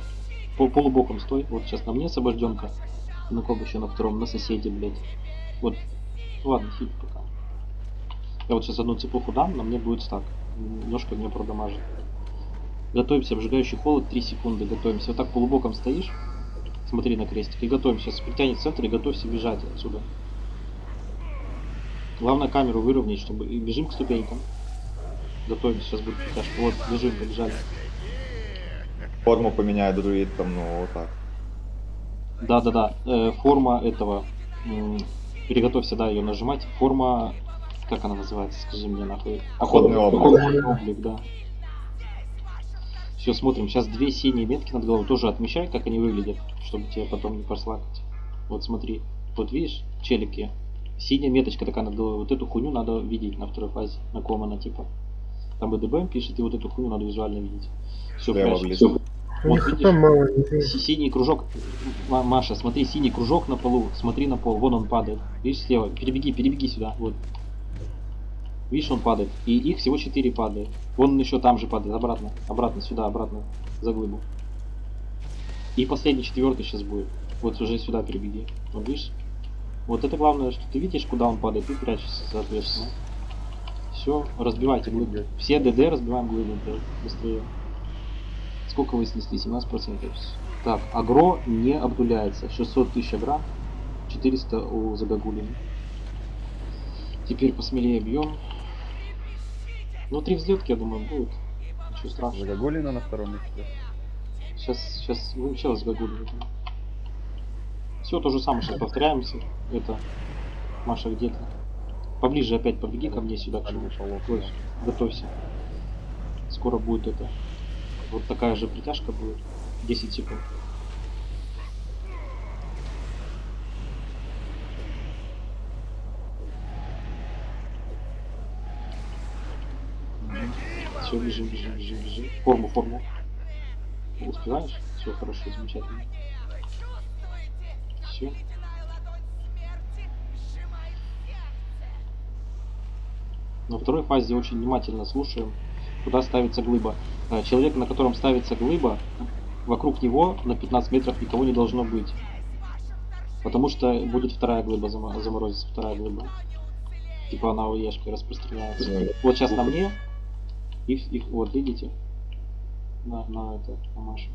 По полубоком стой. Вот сейчас на мне освобожденка. На ком еще на втором, на соседе, блядь. Вот. Ладно, фиг пока. Я вот сейчас одну цепуху дам, на мне будет стак. Немножко меня продамажит. Готовимся, обжигающий холод 3 секунды, готовимся. Вот так полубоком стоишь, смотри на крестик и готовимся. Сейчас притянет центр и готовься бежать отсюда. Главное камеру выровнять, чтобы... И бежим к ступенькам. Готовимся, сейчас будет притяжка. Вот, бежим, побежали. Форму поменяй, друид, там, ну, вот так. Да-да-да, э, форма этого... м, Переготовься, да, ее нажимать. Форма... Как она называется, скажи мне нахуй. Охотный облик. Охотный облик, да. Все, смотрим. Сейчас две синие метки над головой. Тоже отмечай, как они выглядят, чтобы тебе потом не прослакать. Вот смотри. Вот видишь, челики. Синяя меточка такая над головой. Вот эту хуйню надо видеть на второй фазе. На ком она типа. Там БДБ пишет, и вот эту хуйню надо визуально видеть. Все, Прямо. У Вот них видишь? мало Синий кружок, Ма- Маша, смотри, синий кружок на полу, смотри на пол, вон он падает. Видишь слева, перебеги, перебеги сюда, вот. Видишь, он падает. И их всего 4 падает. Вон он еще там же падает, обратно, обратно, сюда, обратно, за глыбу. И последний четвертый сейчас будет. Вот уже сюда перебеги. Вот видишь? Вот это главное, что ты видишь, куда он падает, и прячешься, соответственно. Все, разбивайте глыбы. Все ДД разбиваем глыбы, быстрее. Сколько вы снесли? 17%. Так, агро не обдуляется. 600 тысяч агра, 400 у загогулин. Теперь посмелее бьем. Ну, три взлетки, я думаю, будет. Ничего страшного. Загогулина на втором месте. Сейчас, сейчас, ну, сейчас загогулин. Все то же самое, сейчас повторяемся. Это, Маша, где ты? Поближе опять побеги ко мне сюда. к нему. Ой, готовься. Скоро будет это. Вот такая же притяжка будет. 10 секунд. Все, бежим, бежим, бежим, бежим. Форму, форму. Успеваешь? Все хорошо, замечательно. Сердце. На второй фазе очень внимательно слушаем, куда ставится глыба. Э, Человек, на котором ставится глыба, вокруг него на 15 метров никого не должно быть. Потому что будет вторая глыба, зам- заморозится вторая глыба. Типа она ОЕшкой распространяется. Вот сейчас на мне, и, и вот видите, на, на это, на Машу.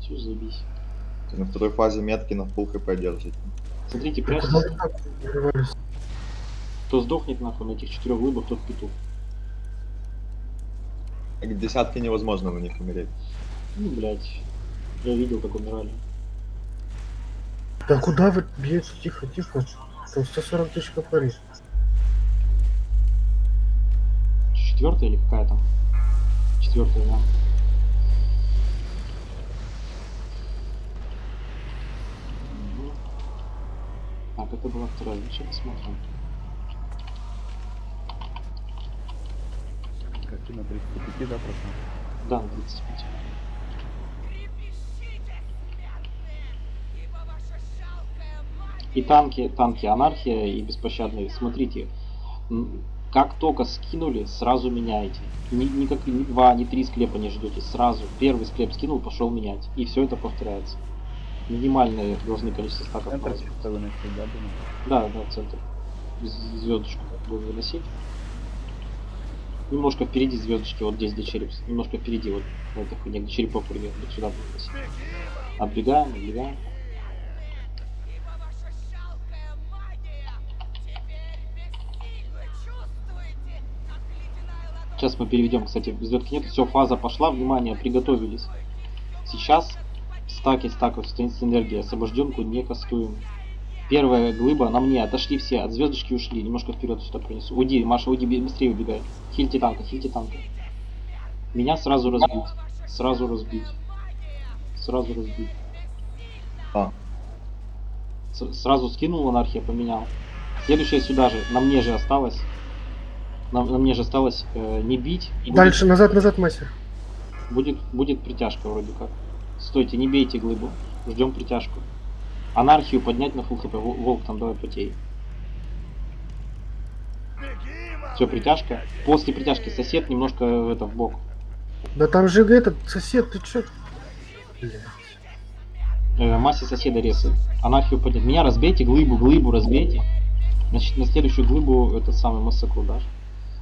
Все, заебись. На второй фазе метки на full хп держит. Смотрите, вырывались? Кто сдохнет нахуй на этих четырех глыбах, тот петух. К десятке невозможно на них умереть. Ну, блять. Я видел, как умирали. Да куда вы бьете? Тихо, тихо. Там 140 тысяч копарей. Четвертая или какая там? Четвертая, да. Так, это была вторая. Сейчас посмотрим. Картина 35, да, процентов? Да, на 35. Трепещите, смертные, ибо ваша жалкая магия И танки, танки анархия и беспощадные. Смотрите, как только скинули, сразу меняете. Ни, никак, ни два, ни три склепа не ждете. Сразу. Первый склеп скинул, пошел менять. И все это повторяется. Минимальное должны количество стаков Центр чисто выносить, да, думаю? Да, да, центр. Звездочку будем выносить. Немножко впереди звездочки, вот здесь, где череп. Немножко впереди, вот в этой хуйне, где черепок придет. Вот сюда будем выносить. Ледяная ладонь Сейчас мы переведем, кстати, звездки нет. Все, фаза пошла, внимание, приготовились. Сейчас стаки стаков, таинственная энергия, освобожденку не кастуем. Первая глыба на мне, отошли все, от звездочки ушли, немножко вперед сюда принесу. Уйди, Маша, уйди, быстрее убегай. Хильте танка, хильте танка. Меня сразу разбить, сразу разбить, сразу разбить. А. С- сразу скинул анархия, поменял. Следующая сюда же, на мне же осталось. На, на мне же осталось э, не бить. и будет- Дальше, назад, назад, мастер. Будет, будет притяжка вроде как. Стойте, не бейте глыбу. Ждем притяжку. Анархию поднять на фул хп. Вол- Волк там давай потей. Все, притяжка. После притяжки сосед немножко это в бок. Да там же этот сосед, ты чё? Блядь. Э, массе соседа ресы. Анархию поднять. Меня разбейте, глыбу, глыбу разбейте. Значит, на следующую глыбу этот самый массакр дашь.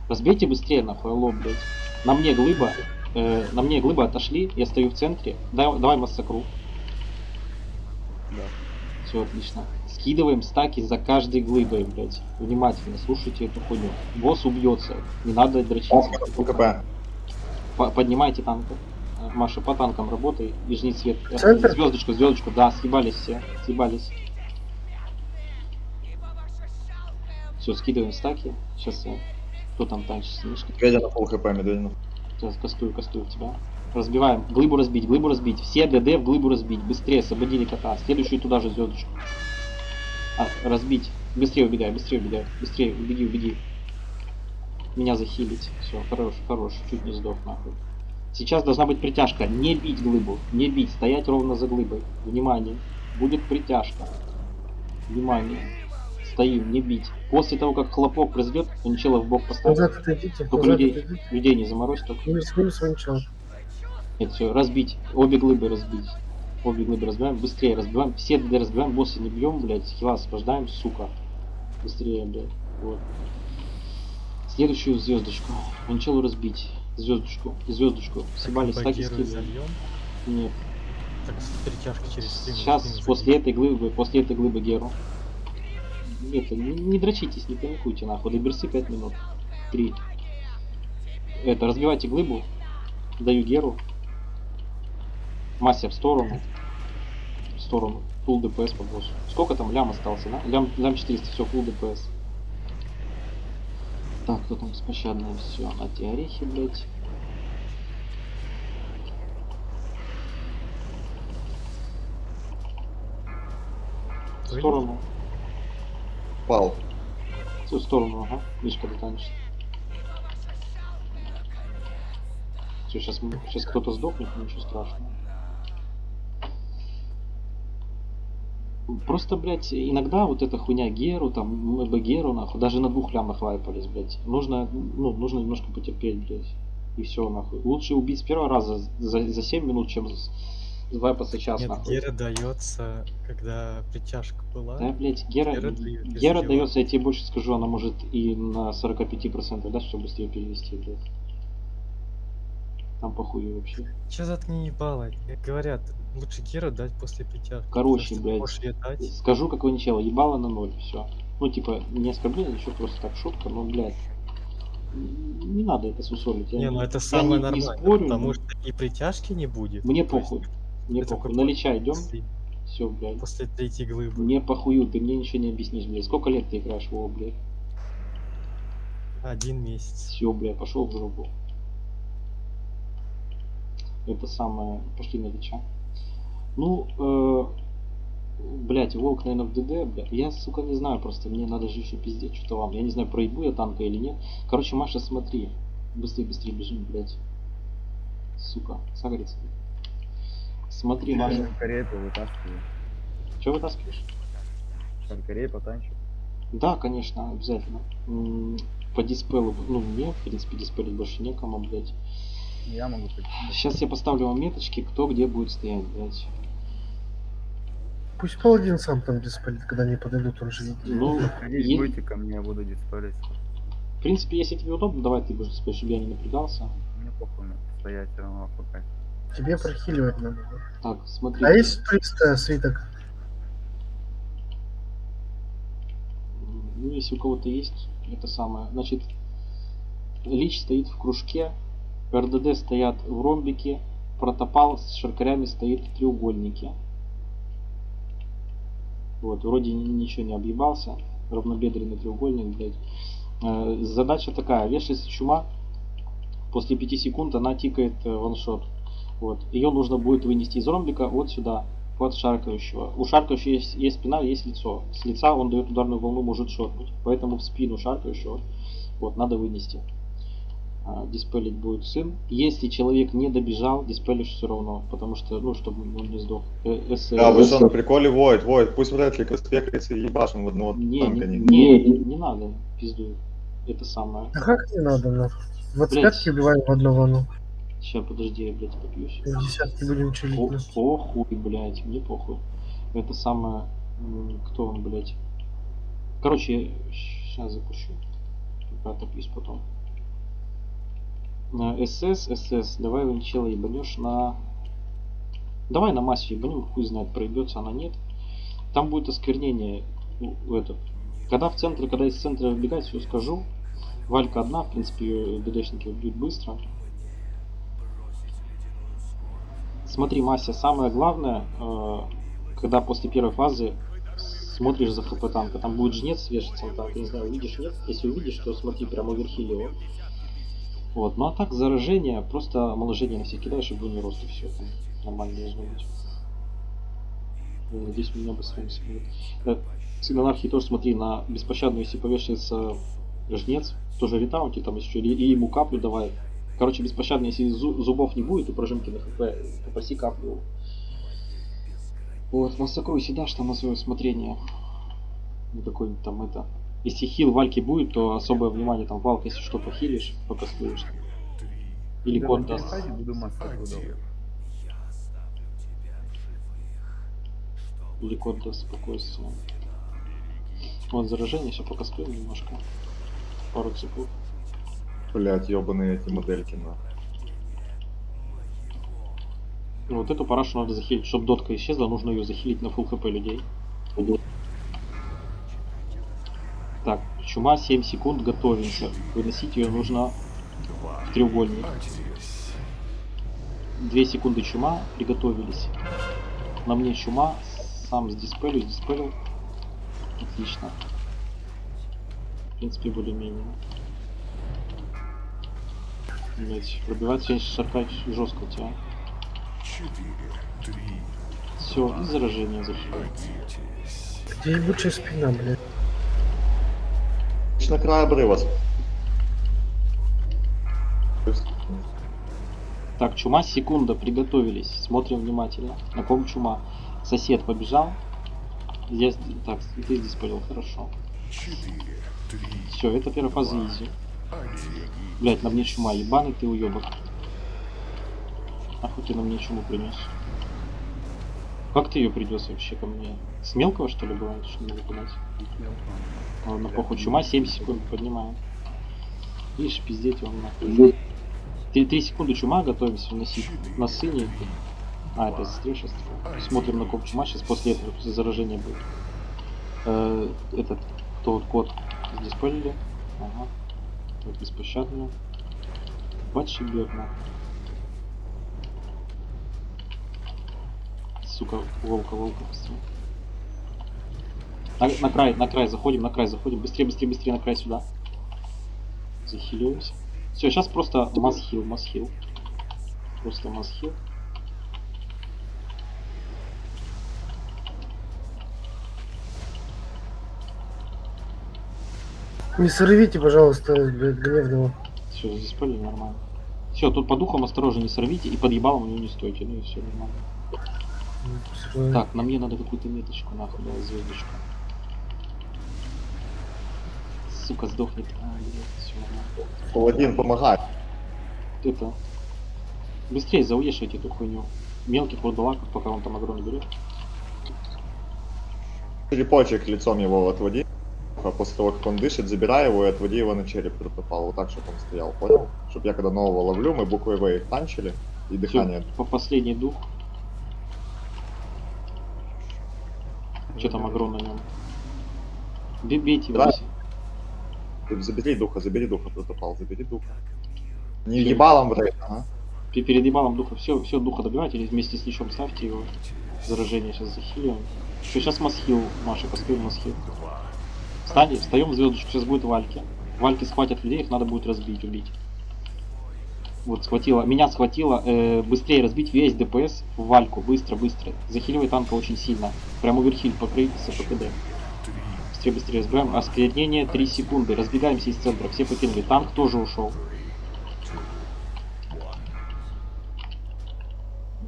Разбейте быстрее, нахуй, алло, блядь. На мне глыба. Э, на мне глыба отошли, я стою в центре. Дай- давай массакру. Да. Все отлично. Скидываем стаки за каждой глыбой, блядь. Внимательно слушайте эту хуйню. Босс убьется. Не надо дрочиться. КП. По- поднимайте танк. Э, Маша, по танкам работай и жни свет. Э, Центр? Звездочку, звездочку, да, съебались все. Съебались. Все, скидываем стаки. Сейчас я... Кто там танчится? Медведя на пол хп, Медведя. Сейчас кастую, кастую тебя. Разбиваем. Глыбу разбить, глыбу разбить. Все ДД в глыбу разбить. Быстрее, освободили кота. Следующую туда же звездочку. А, разбить. Быстрее убегай, быстрее убегай. Быстрее, убеги, убеги. Меня захилить. Все, хорош, хорош. Чуть не сдох нахуй. Сейчас должна быть притяжка. Не бить глыбу. Не бить. Стоять ровно за глыбой. Внимание. Будет притяжка. Внимание. Стоим, не бить. После того, как хлопок произойдет, Анчела в бок поставь. Назад отойдите, Только назад людей, отойдите. людей не заморозь только. Минус, минус, вончал. Нет, все, разбить. Обе глыбы разбить. Обе глыбы разбиваем. Быстрее разбиваем. Все ДД разбиваем. Босса не бьем, блядь. Хила освобождаем, сука. Быстрее, блядь. Вот. Следующую звездочку. Анчелу разбить. Звездочку. Звездочку. Съебали стаки скидываем. Нет. Так притяжка через. Сейчас, после этой глыбы, после этой глыбы Геру. Это, не, не дрочитесь, не паникуйте, нахуй. До берсы 5 минут. 3. Это, разбивайте глыбу. Даю Геру. Массе в сторону. В сторону. Фул ДПС по боссу. Сколько там лям остался, да? Лям, лям 400, все, фул ДПС. Так, кто там беспощадный? Все, на те орехи, блядь. В сторону. Пал. В ту сторону, ага. Мишка дотанчит. Все, сейчас, сейчас кто-то сдохнет, ничего страшного. Просто, блядь, иногда вот эта хуйня Геру, там, МБ Геру, нахуй, даже на двух лямах вайпались, блядь. Нужно, ну, нужно немножко потерпеть, блядь. И все, нахуй. Лучше убить с первого раза за, за 7 минут, чем с, с вайпаться час, Нет, нахуй. Гера дается, когда притяжка была. Да, блядь, Гера, Гера дает, Гера дается, я тебе больше скажу, она может и на 45% да, чтобы быстрее перевести, блядь. Там похуй вообще. Че заткни ебало? Говорят, лучше Гера дать после притяжки. Короче, блядь. дать. Скажу, какой начало, ебало на ноль, все. Ну, типа, не оскорбление, еще просто так шутка, но, блядь, не надо это сусолить. Не, ну это самое не- не нормально, спорю, потому что и притяжки не будет. Мне есть похуй, мне это похуй. На Лича идем, после- все, блядь. После третьей глыбы. Мне похую, ты мне ничего не объяснишь, блядь. Сколько лет ты играешь в блядь? Один месяц. Все, бля, пошел в жопу. Это самое, пошли на Лича. Ну, э, блять, волк, наверное, в ДД, бля. Я, сука, не знаю просто, мне надо же еще пиздеть что-то вам. Я не знаю, проебу я танка или нет. Короче, Маша, смотри. Быстрее, быстрее бежим, блять. Сука, сагрится. Смотри, Маша. Шаркарей вытаскиваю. Что вытаскиваешь? Шаркарей потанчу. Да, конечно, обязательно. По диспелу, ну, мне, в принципе, диспелить больше некому, блять. Я могу пойти. Сейчас я поставлю вам меточки, кто где будет стоять, блядь. Пусть паладин сам там диспалит, когда они подойдут, он же видит. Ну, Ходить будете ко мне, я буду диспалить. в принципе, если тебе удобно, давай ты будешь спать, чтобы я не напрягался. Мне похуй, стоять все равно пока. Тебе прохиливать надо. Так, смотри. А есть 300 свиток? Ну, если у кого-то есть, это самое. Значит, Лич стоит в кружке, РДД стоят в ромбике, протопал с шаркарями стоит в треугольнике. Вот, вроде ни- ничего не объебался. Равнобедренный треугольник, блядь. Э, задача такая, вешается чума, после 5 секунд она тикает э, ваншот. Вот. Ее нужно будет вынести из ромбика вот сюда, под шаркающего. У шаркающего есть, есть спина, есть лицо. С лица он дает ударную волну, может шотнуть. Поэтому в спину шаркающего вот, надо вынести. А, диспелить будет сын. Если человек не добежал, диспелишь все равно, потому что, ну, чтобы он не сдох. Э, СР. Да, вы что, на приколе Войд, Войд, пусть вряд ли спекается и ебашим в одного Не, танка. не, не- не, не надо, пизду. это самое. А как не надо, нахуй? В Блядь. отпятки убиваем в одного, ну. Сейчас, подожди, я, блядь, попьюсь. Десятки будем чилить, По- ну. похуй, блядь, мне похуй. Это самое... Кто он, блядь? Короче, сейчас запущу. Только отопьюсь потом. СС, СС, давай венчела ебанешь на... Давай на массе ебанем, хуй знает, проебется она, нет. Там будет осквернение, этот. Когда в центре, когда из центра выбегать, все скажу. Валька одна, в принципе, ее ГДшники убьют быстро. Смотри, Мася, самое главное, э, когда после первой фазы смотришь за хп танка, там будет жнец вешаться на не знаю, увидишь, нет? Если увидишь, то смотри прямо оверхили его. Вот, ну а так заражение, просто омоложение на все кидаешь и не рост и все, там нормально должно быть. Ну, Надеюсь, меня бы с вами смотрит. Э, Сын анархии тоже смотри, на беспощадную, если повешается жнец, тоже ретаунти, там еще и ему каплю давай. Короче, беспощадно, если зу- зубов не будет, у прожимки на хп, попроси каплю. Вот, массакруйся, дашь там на свое усмотрение. Ну, какой-нибудь там это. Если хил вальки будет, то особое внимание там валка, если что похилишь, пока стоишь. Или Да, код даст. Или код даст спокойствие. Вот заражение, сейчас пока сплю немножко. Пару цепов. Блять, ебаные эти модельки, на. Вот эту парашу надо захилить, чтобы дотка исчезла, нужно ее захилить на full хп людей. Так, чума 7 секунд, готовимся. Выносить ее нужно в треугольник. 2 секунды чума, приготовились. На мне чума, сам сдиспелю, сдиспелил. Отлично. В принципе, более-менее. Блять, пробивать сегодня шаркать жестко у тебя. Все, и заражение захилил. Где ебучая спина, блядь? На край обрыва. Так, чума, секунда, приготовились. Смотрим внимательно. На ком чума? Сосед побежал. Здесь, так, ты здесь полил, хорошо. Все, это первая фаза изи. Блять, на мне чума, ебаный ты уебок. Нахуй ты на мне чуму принес? Как ты ее принес вообще ко мне? С мелкого что ли бывает, что не могу понять? Ладно, похуй, чума 7 секунд поднимаем. Видишь, пиздеть он нахуй. Три, три секунды чума готовимся вносить на сыне. А, это стрим сейчас. Смотрим на коп чума, сейчас после этого заражение будет. Э, этот, кто вот код здесь полили. Ага. Батчи бьет нахуй. Сука, волка, волка, быстрее. На, на край, на край заходим, на край заходим. Быстрее, быстрее, быстрее на край сюда. Захиливаемся. Все, сейчас просто масхил, масхил. Просто масхил. Не сорвите, пожалуйста, блядь, гневного. Все, здесь поле нормально. Все, тут по духам осторожно не сорвите и под ебалом у него не стойте. Ну и все нормально. Всё. Так, на мне надо какую-то меточку, нахуй, да, звездочку. Сука, сдохнет. А, блядь, все нормально. Паладин, помогай. Это. Быстрее зауешайте эту хуйню. Мелких водолаков, пока он там агро берет. Черепочек лицом его отводи. А после того, как он дышит, забирай его и отводи его на череп, который попал. Вот так, чтобы он стоял, понял? Чтобы я когда нового ловлю, мы буквой В их танчили. И дыхание. Всё, по последний дух. Что там агро на нем? Бейте его. Да. Забери духа, забери духа, протопал, забери духа. Не Всё. ебалом в рейд, ага. Пе- Перед ебалом духа все, все духа добивайте или вместе с лечом ставьте его. Заражение сейчас захилим. Все, сейчас масхил, Маша, поспеем масхил. Встань, встаем в звездочку, сейчас будет вальки. Вальки схватят людей, их надо будет разбить, убить. Вот, схватила, меня схватило, э, быстрее разбить весь ДПС в вальку, быстро, быстро. Захиливай танка очень сильно. Прямо верхиль покрыть с ПКД. Быстрее, быстрее разбираем. Осквернение 3 секунды. Разбегаемся из центра. Все покинули. Танк тоже ушел.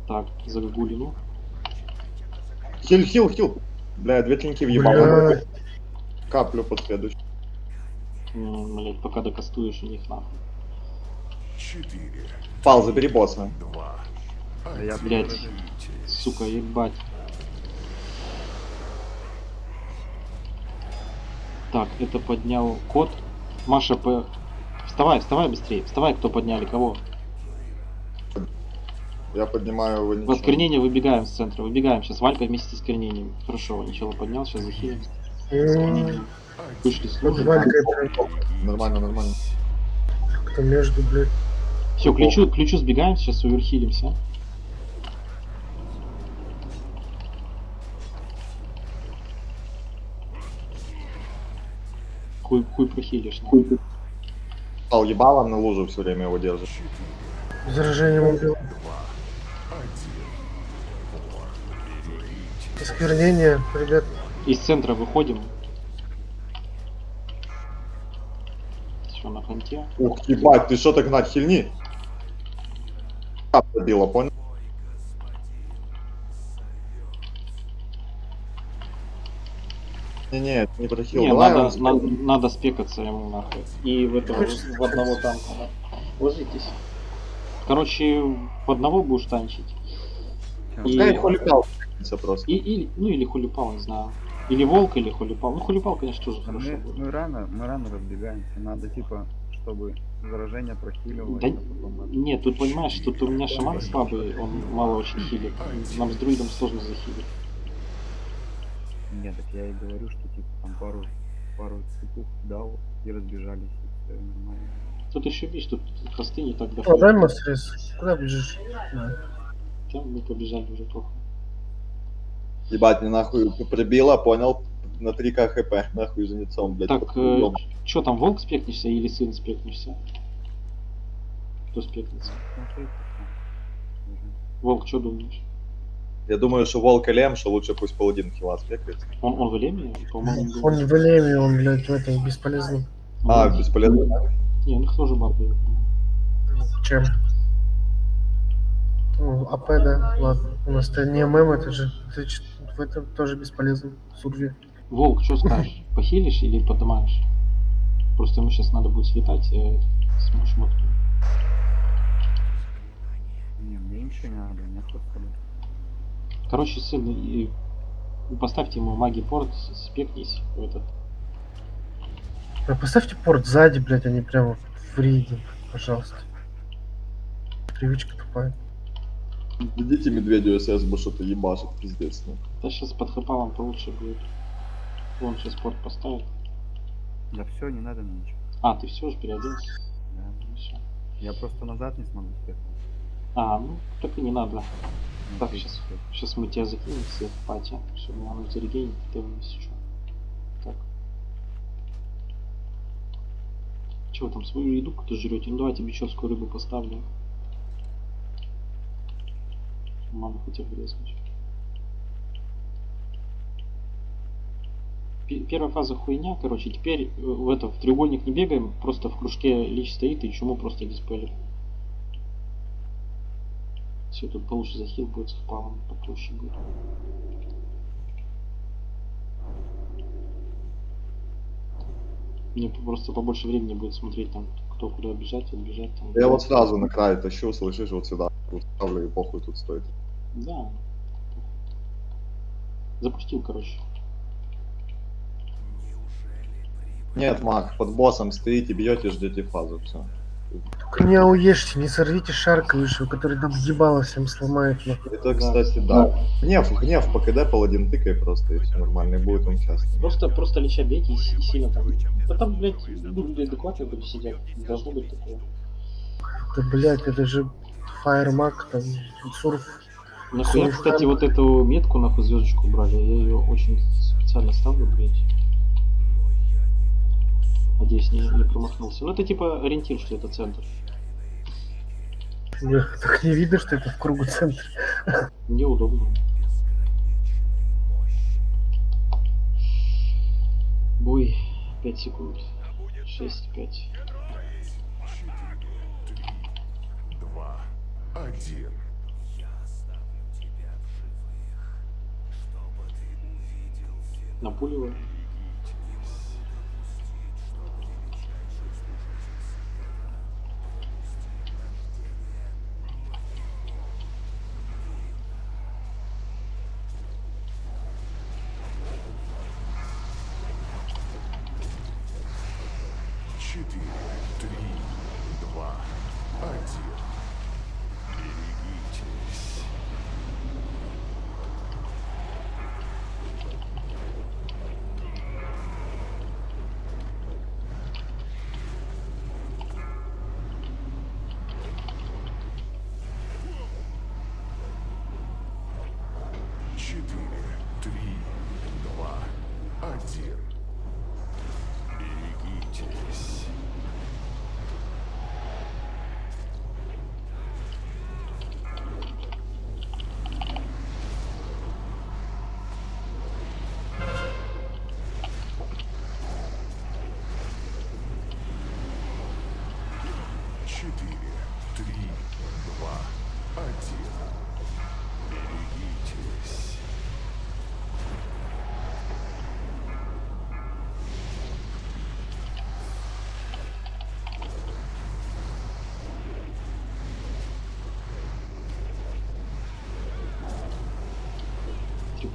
Так, загогулину. Хил, хил, хил. Бля, две клинки въебал. Бля. Каплю под следующий. Блядь, пока докастуешь у них нахуй. Пал, забери босса. А я Блядь. тоже- Сука, ебать. Так, это поднял кот. Маша, П. Вставай, вставай быстрее. Вставай, кто подняли, кого? Я поднимаю его ничего. выбегаем с центра. Выбегаем. Сейчас Валька вместе с осквернением. Хорошо, ничего поднял, сейчас захилим. М, Вышли с Вот Валькой прям Нормально, нормально. кто между, блядь. Все, ключу, ключу сбегаем, сейчас уверхилимся. Хуй, хуй прохилишь. Хуй. Пал, ебалом на лужу все время его держит. Заражением убил. Осквернение, ребят. Из центра выходим. Все на конте. Ух, ебать, ты что так гнать, хильни? А, пробила, понял? Не-не, это не прохил. Не, Давай надо, надо, надо спекаться ему нахуй. И в этого, в одного танка, да. Ложитесь. Короче, в одного будешь танчить. И, Пускай хуликал с***ся просто. и, или, ну или хулипал, не знаю. Или волк, или хулипал. Ну хулипал, конечно, тоже хорошо мы, будет. мы рано, мы рано разбегаемся. Надо типа, чтобы заражение прохиливалось, Да а потом. Нет, тут понимаешь, тут у меня шаман слабый, он мало очень хилит. Нам с друидом сложно захилить. Нет, так я и говорю, что типа там пару, пару цепух дал и разбежались. И всё нормально. Тут еще видишь, тут хосты не так доходят. мастерс. Куда бежишь? Да. Там мы побежали уже плохо. Ебать, мне нахуй пробила, понял? На 3 хп, нахуй жнецом, блядь. Так, э, что там, волк спекнешься или сын спекнешься? Кто спекнется? Волк, что думаешь? Я думаю, что волк и лем, что лучше пусть паладин хила спекает. Он, он в Элеме? По-моему. Он в Элеме, он, блядь, в этом бесполезном. А, бесполезно. Не, у них тоже бабы. Чем? АП, да, ладно. У нас-то не ММ, это же значит, в этом тоже бесполезно. Сурви. Волк, что скажешь? Похилишь или поднимаешь? Просто ему сейчас надо будет слетать э, с шмотками. Не, мне ничего не надо, мне просто Короче, сын, и- поставьте ему маги порт, спекнись в этот. А поставьте порт сзади, блядь, а не прямо в рейде, пожалуйста. Привычка тупая. Идите медведю СС, бы что-то ебашит, пиздец. Ну. Да сейчас под хэпалом получше будет. Он сейчас порт поставит. Да все, не надо мне ничего. А, ты все же переоделся? Да. Ну, всё. Я просто назад не смогу спекнуть. А, ну так и не надо. Ну, Так, сейчас, сейчас мы тебя закинем все в пати, чтобы нам зарегенить, ты у нас еще. Так. Чего вы там свою еду кто жрете? Ну давайте бичевскую рыбу поставлю. Мама хотя бы Первая фаза хуйня, короче, теперь э, в это в треугольник не бегаем, просто в кружке лич стоит и чему просто диспелит. Все, тут получше захил будет с хпалом, попроще будет. Мне просто побольше времени будет смотреть там, кто куда бежать, отбежать там. Я вот сразу на край тащу, слышишь, вот сюда. Тут ставлю и похуй тут стоит. Да. Запустил, короче. Нет, маг, под боссом стоите, бьете, ждете фазу, все. Только не ауешьте, не сорвите шарка выше, который там ебало всем сломает. нахуй. Это, кстати, да. Гнев, гнев, по КД паладин тыкай просто, и все нормально, и будет он часто. Просто, просто леча бейте и, сильно там. Да там, блядь, ну, люди адекватные были сидят. Должно быть такое. Да, блядь, это же фаермак, там, сурф. Нахуя, Слушай, кстати, вот эту метку нахуй звездочку брали. Я ее очень специально ставлю, блядь. Надеюсь, не, не промахнулся. Ну это типа ориентир, что это центр. Не, Так не видно, что это в кругу центра. Неудобно. Бой. 5 секунд. 6, 5. Напуливаю.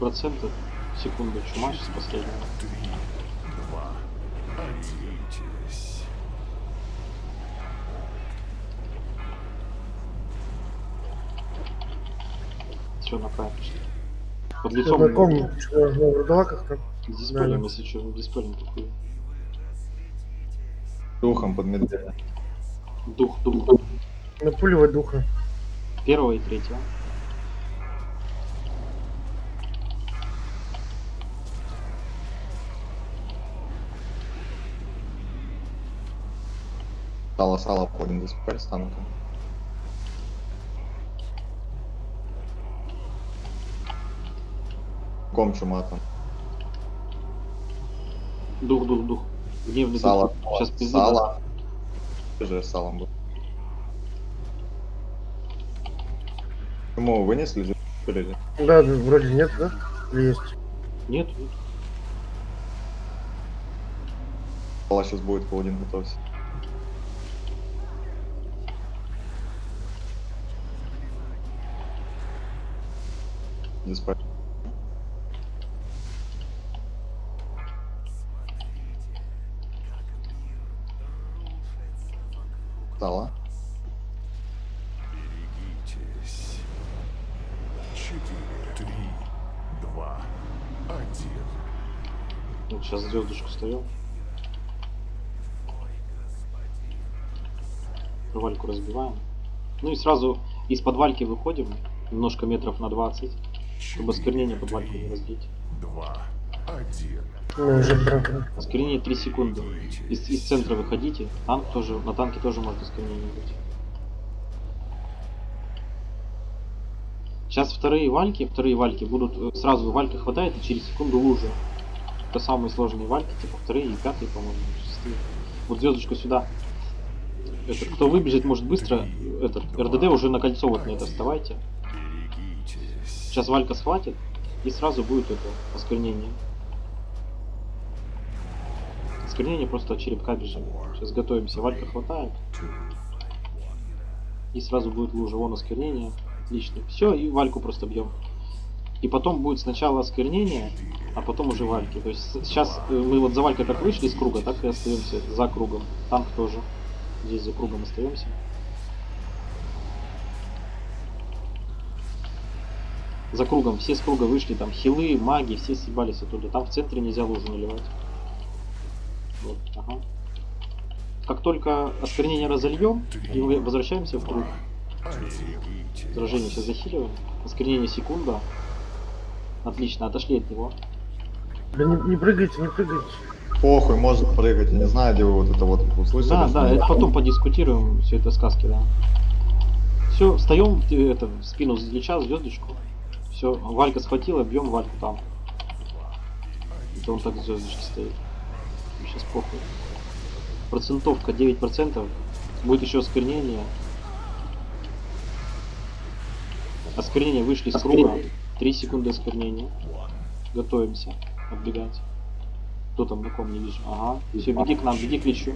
Три процента в секунду чума сейчас последняя. Три, два, один. Берегитесь. Все, направо пошли. Под Я лицом знакомый, что на вурдалаках там. диспелем, если что, диспелем такой. Духом под медведя. Дух, дух. Напуливать духа. Первого и третьего. Сало сало поден диспель с танком. Ком чуматом. Дух, дух, дух. Гневный Сало. дух. Сейчас пизды. Сало. Ты же салом был. Ему вынесли же или- Да, вроде нет, да? Или есть? Нет, нет. Сало сейчас будет паладин готовься. Диспель. Сало. Берегитесь. Четыре, три, два, один. Вот сейчас звездочку ставил. Вальку разбиваем. Ну и сразу из-под вальки выходим, немножко метров на 20, чтобы осквернение под вальку не разбить. Два, один. Ну, уже. Осквернение 3 секунды. Из, из центра выходите. Танк тоже, на танке тоже может осквернение быть. Сейчас вторые вальки, вторые вальки будут, э, сразу валька хватает и через секунду лужи. Это самые сложные вальки, типа вторые и пятые, по-моему, шестые. Вот звездочку сюда. Это, кто выбежит, может быстро, этот, РДД уже на кольцо вот на это вставайте. Сейчас Валька схватит, и сразу будет это осквернение. Осквернение просто от черепка бежим. Сейчас готовимся. Валька хватает. И сразу будет лужа. Вон осквернение. Отлично. Все, и Вальку просто бьем. И потом будет сначала осквернение, а потом уже Вальки. То есть сейчас э, мы вот за Валькой как вышли из круга, так и остаемся за кругом. Танк тоже. Здесь за кругом остаемся. За кругом, все с круга вышли, там хилы, маги, все съебались оттуда. Там в центре нельзя лужу наливать. Вот, ага. Как только осквернение разольем, и мы возвращаемся в круг. Сражение сейчас захиливаем. Осквернение секунда. Отлично, отошли от него. Да не, не прыгайте, не прыгайте. Похуй, можно прыгать. Я не знаю, где вы вот это вот услышали. Да, да, это потом подискутируем, все это сказки, да. Все, встаем это, в спину Ильича, звездочку. Все, Валька схватила, бьем Вальку там. Это он так звездочки стоит. Сейчас похуй. Процентовка 9%. Будет еще осквернение. Осквернение вышли с круга. 3 секунды осквернения. Готовимся отбегать. Кто там на ком не вижу? Ага. Все, беги к нам, беги к Личу.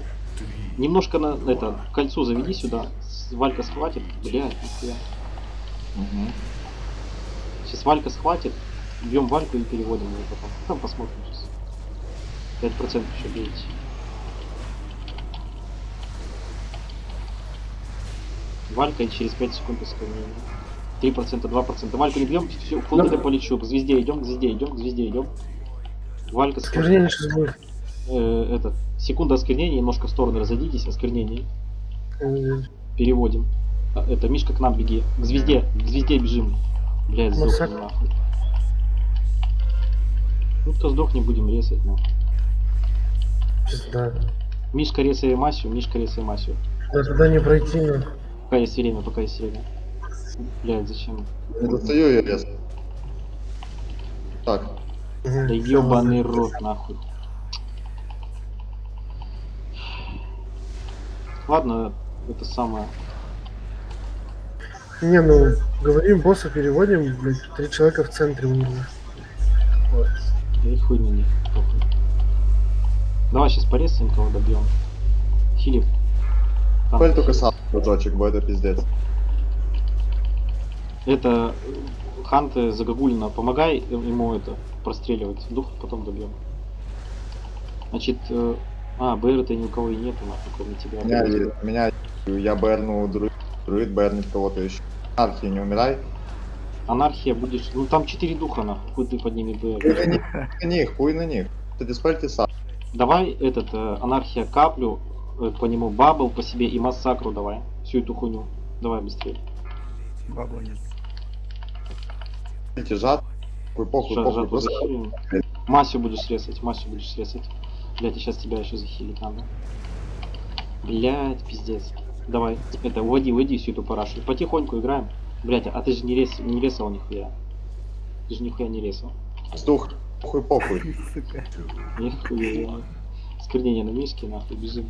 Немножко на это кольцо заведи сюда. Валька схватит. Блядь, нихуя. Мгм. Сейчас Валька схватит, бьем Вальку и переводим ее потом. Там посмотрим сейчас. 5 процентов еще бейте. Валька и через 5 секунд искомление. 3 процента, 2 процента. Валька не бьем, все, фул ну, да. полечу. К звезде идем, к звезде идем, к звезде идем. Валька Осквернение сейчас будет. Э, это, секунда осквернения, немножко в сторону разойдитесь, осквернение. Э, переводим. А, это, Мишка, к нам беги. К звезде, к звезде бежим. Блядь, сдохни Массакр. нахуй. Ну, кто сдохнет, будем резать, ну. Пизда. Мишка резай Масю, Мишка резай Масю. Да туда не пройти, ну. Пока есть время, пока есть время. Блядь, зачем? Не достаю я лес. Так. Да ебаный рот, нахуй. Ладно, это самое. Не, ну, говорим, босса переводим, блядь, три человека в центре умерли. Вот. Да и хуй на них. похуй. Давай сейчас порезаем, кого добьем. Там, теперь только сам кружочек, бо это пиздец. Это э, Хант э, Загогулина, помогай ему это простреливать дух, потом добьем. Значит, э, а, БР-то ни у кого и нету, нахуй, кроме тебя. Меня, меня, я берну друид, друид бернет кого-то еще. Архи, не умирай. Анархия будешь. Ну там 4 духа, нахуй, хуй ты подними БР. Хуй на них, хуй на них. Ты диспельте сам. Давай этот э, анархия каплю, э, по нему бабл по себе и массакру давай. Всю эту хуйню. Давай быстрее. Бабла нет. Диспельте жад. Хуй похуй, похуй, просто. Масю будешь срезать, Масю будешь срезать. Блять, сейчас тебя еще захилить надо. Блять, пиздец. Давай, это, уводи, уводи всю эту парашу. Потихоньку играем. Блять, а ты же не, рез, не резал нихуя. Ты же нихуя не резал. Стух, похуй, похуй. Нихуя. Сквернение на мишке, нахуй, бежим.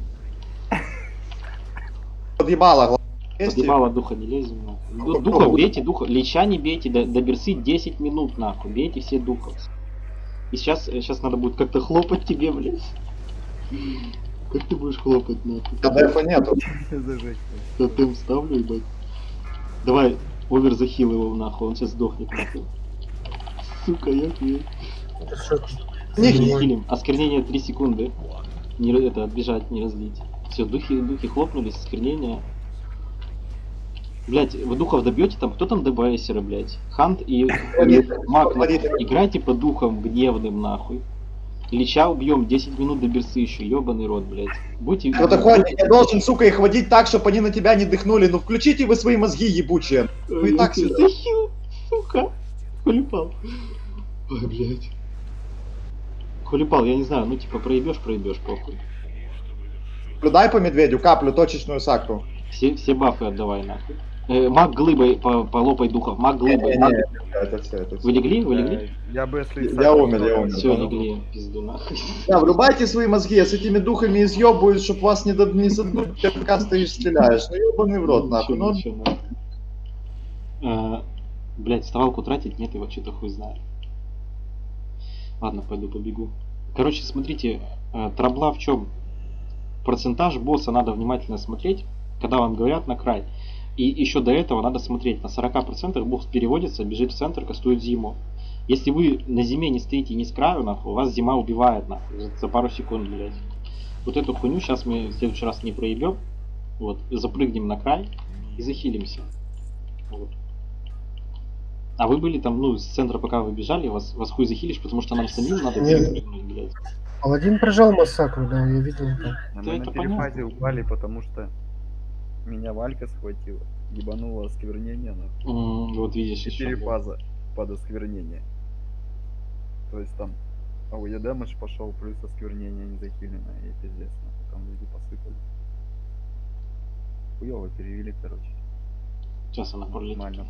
Подъебало? Подъебало духа не лезем, нахуй. Ду- Духа бейте, духа. Лича не бейте, до, до берсы 10 минут, нахуй. Бейте все духов. И сейчас, сейчас надо будет как-то хлопать тебе, блядь. Как ты будешь хлопать, нахуй? КДФ нету. Зажечь. Тотем ставлю, ебать. Давай, овер захил его нахуй, он сейчас сдохнет нахуй. Сука, я. Это что? Не хилим. Осквернение 3 секунды. Не, это, отбежать, не разлить. Все, духи, духи хлопнулись, осквернение. Блять, вы духов добьете там? Кто там дебайсеры, блять? Хант и Маг, играйте по духам гневным, нахуй. Лича убьем 10 минут до берсы еще, ебаный рот, блять. Будьте... Такое? Я должен, сука, их водить так, чтобы они на тебя не дыхнули. Ну включите вы свои мозги ебучие. Вы и так сюда. сука. Хулипал. Ой, блядь. Хулипал, я не знаю, ну типа проебешь, проебешь, похуй. Дай по медведю каплю, точечную сакру. Все, все бафы отдавай нахуй. Э, маг глыбой по, полопай духов, маг глыбой. Не, это все, это Вы все. легли? Вы легли? Э, Я бы если... Я умер, я умер. Все, легли, пизду нахуй. Да, врубайте свои мозги, я с этими духами изъебываюсь, чтоб вас не, до... не ты пока стоишь стреляешь. Ну ебаный в рот, нахуй. Ну, ничего, нахуй. Э, Блять, вставалку тратить нет, его что-то хуй знает. Ладно, пойду побегу. Короче, смотрите, э, трабла в чем? Процентаж босса надо внимательно смотреть, когда вам говорят на край. И еще до этого надо смотреть, на 40% босс переводится, бежит в центр, кастует зиму. Если вы на зиме не стоите ни с краю, нахуй, вас зима убивает, нахуй, за, за пару секунд, блядь. Вот эту хуйню сейчас мы в следующий раз не проебем. Вот, запрыгнем на край и захилимся. Вот. А вы были там, ну, с центра, пока вы бежали, вас, вас хуй захилишь, потому что нам самим надо Нет. перепрыгнуть, блядь. Паладин прожал массакру, да, я видел. А Да мы это на перефазе упали, потому что меня Валька схватила. Ебануло осквернение, нахуй. М, вот видишь. Четыре фаза под осквернение. То есть там АОЕ дэмэдж пошел, плюс осквернение незахиленное, и пиздец, нахуй, там люди посыпались. Хуёво перевели, короче. Сейчас она пролетит. Нормально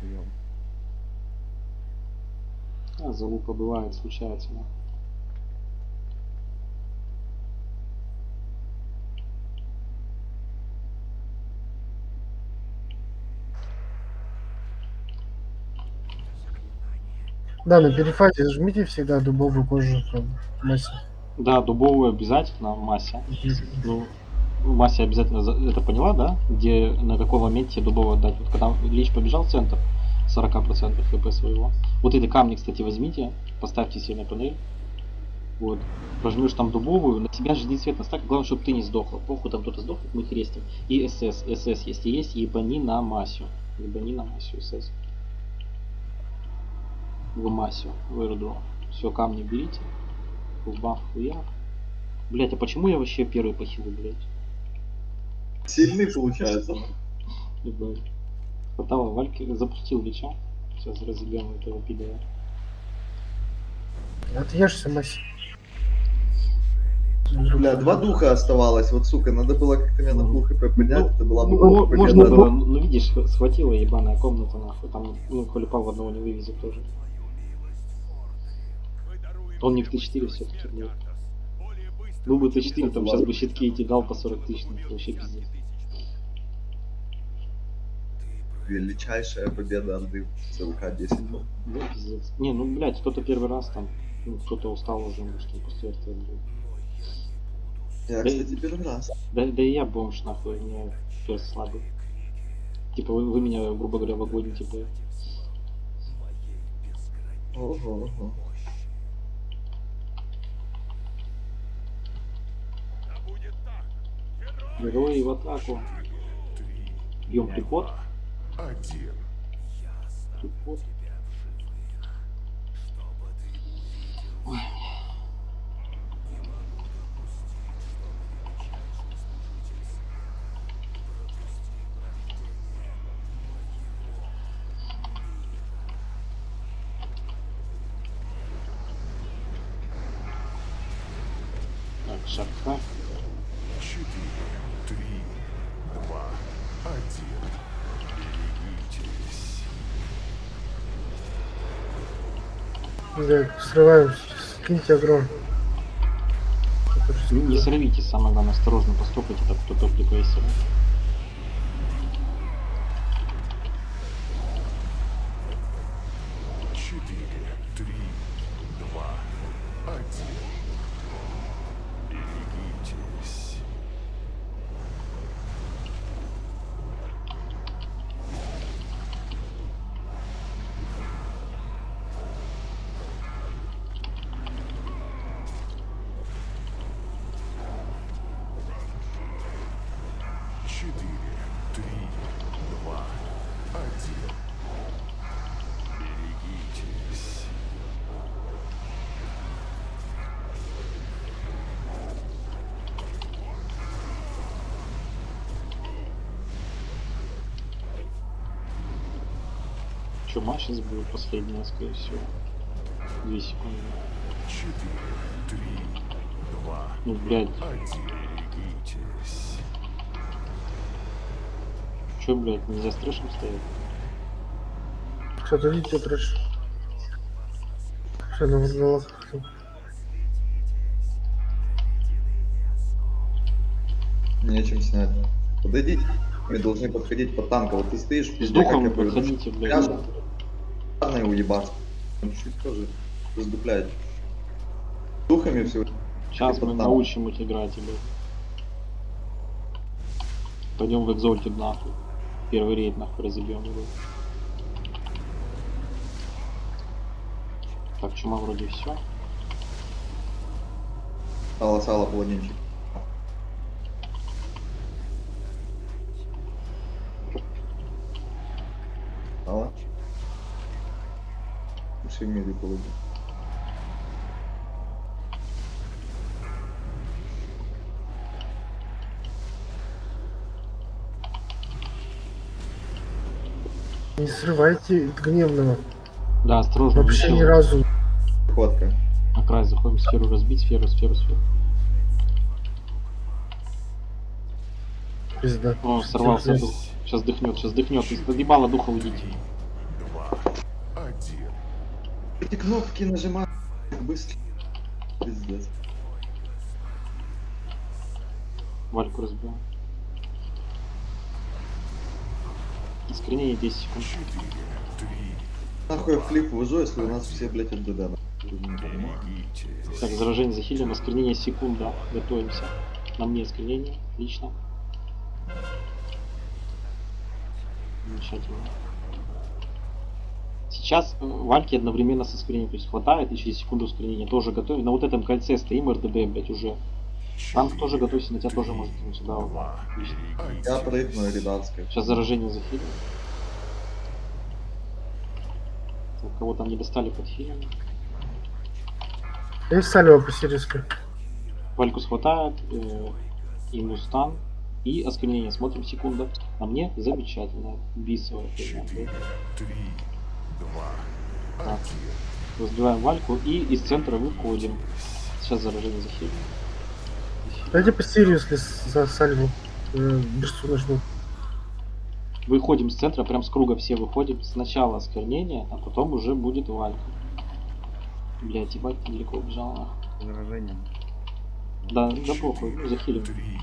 Хуёво. А, залупа бывает, случается. да. Да, на перефазе жмите всегда дубовую кожу там, массе. Да, дубовую обязательно, Мася. Ну, Мася обязательно за- это поняла, да? Где, на каком моменте дубовую отдать. Вот когда Лич побежал в центр, 40% хп своего. Вот эти камни, кстати, возьмите, поставьте себе на панель. Вот. Прожмешь там дубовую, на тебя жди свет на стак. Главное, чтобы ты не сдохла. Похуй, там кто-то сдохнет, мы хрестим. И СС. СС есть. И есть ебани на Масю. Ебани на Масю СС. В Масю. В. Все, камни берите. В баф хуяк. Блять, а почему я вообще первый по хилу, блять? Сильный получается. Ебать. Хватало Вальки, запустил Лича. Сейчас разъебем этого пидора. Отъешься, Маси. Бля, два духа оставалось, вот сука, надо было как-то меня на full хп поднять, это была бы Ну, победа, можно было, ну видишь, схватила ебаная комната нахуй. Там, ну, Холипал одного не вывезет тоже. Он не в Т4 все-таки, блядь. Был бы Т4, там сейчас бы щитки эти дал по 40 тысяч, ну, вообще пиздец. Величайшая победа Анды в ЦВК 10 был. Да, пиздец. Не, ну, блядь, кто-то первый раз там, ну, кто-то устал уже, может, он после этого, блядь. Я, Да- кстати, первый раз. Да, да и я бомж, нахуй, мне перс слабый. Типа вы, вы меня, грубо говоря, вагоните, блядь. Ого, ого. Герои в атаку. Бьем приход. Один. Приход. Так, Блядь, срываем, скиньте огромный. Не, сорвитесь, самое главное, осторожно поступайте, так кто-то припейсер. Матч сейчас будет последняя, скорее всего. Две секунды. Четыре. Три. Два. Ну, блядь, Один. Берегитесь. че, блядь, нельзя с трэшем стоять? Кто-то видите трэш. Что на вурдалах? Нечем снять. Подойдите. Мы должны подходить под танка. Вот ты стоишь пизде, как духом я подходите, блядь. Его уебаться. Он чуть тоже раздупляет. Духами все. Сейчас мы под танк. научим их играть, блядь. Пойдем в экзольтед нахуй. Первый рейд нахуй разобьем его. Так, чума вроде все. Сало, сало, паладинчик. Сало. Паладин. Не срывайте гневного. Да, осторожно, Вообще ни разу. Ходка. На край заходим, сферу разбить, сферу, сферу, сферу. Пизда. О, сорвался дух. Сейчас дыхнет, сейчас дыхнет. Из подъебала духа уйдите. Два. Один. Эти кнопки нажимать быстро. Пиздец. Вальку разбил. Искренение 10 секунд. Четыре. Три. Нахуй я флип ввожу, если у нас все, блядь, от ДД. Так, заражение захилим, осквернение секунда. Готовимся. На мне осквернение. Отлично. Замечательно. Сейчас Вальки одновременно со скринением, то есть хватает и через секунду скринения тоже готовим. На вот этом кольце стоим РДБ, блядь, уже. Танк тоже готовься, на тебя тоже может кинуть сюда. вот. Отлично. Я прыгну, ребятская. Сейчас заражение захилим. Кого там не достали под хилем. Я Салева по сирийской. Валькус хватает, э, ему стан и осквернение. Смотрим секунда. А мне замечательно. Бисовая. Три, Так. Разбиваем Вальку и из центра выходим. Сейчас заражение захилим. Дайте по Сирию, если за Сальву. Э, Берсу нажму. Выходим с центра, прям с круга все выходим. Сначала осквернение, а потом уже будет Валька. Блять, ебать, ты далеко убежал. нахуй. Заражение. Да, да похуй, захилим. Берегитесь.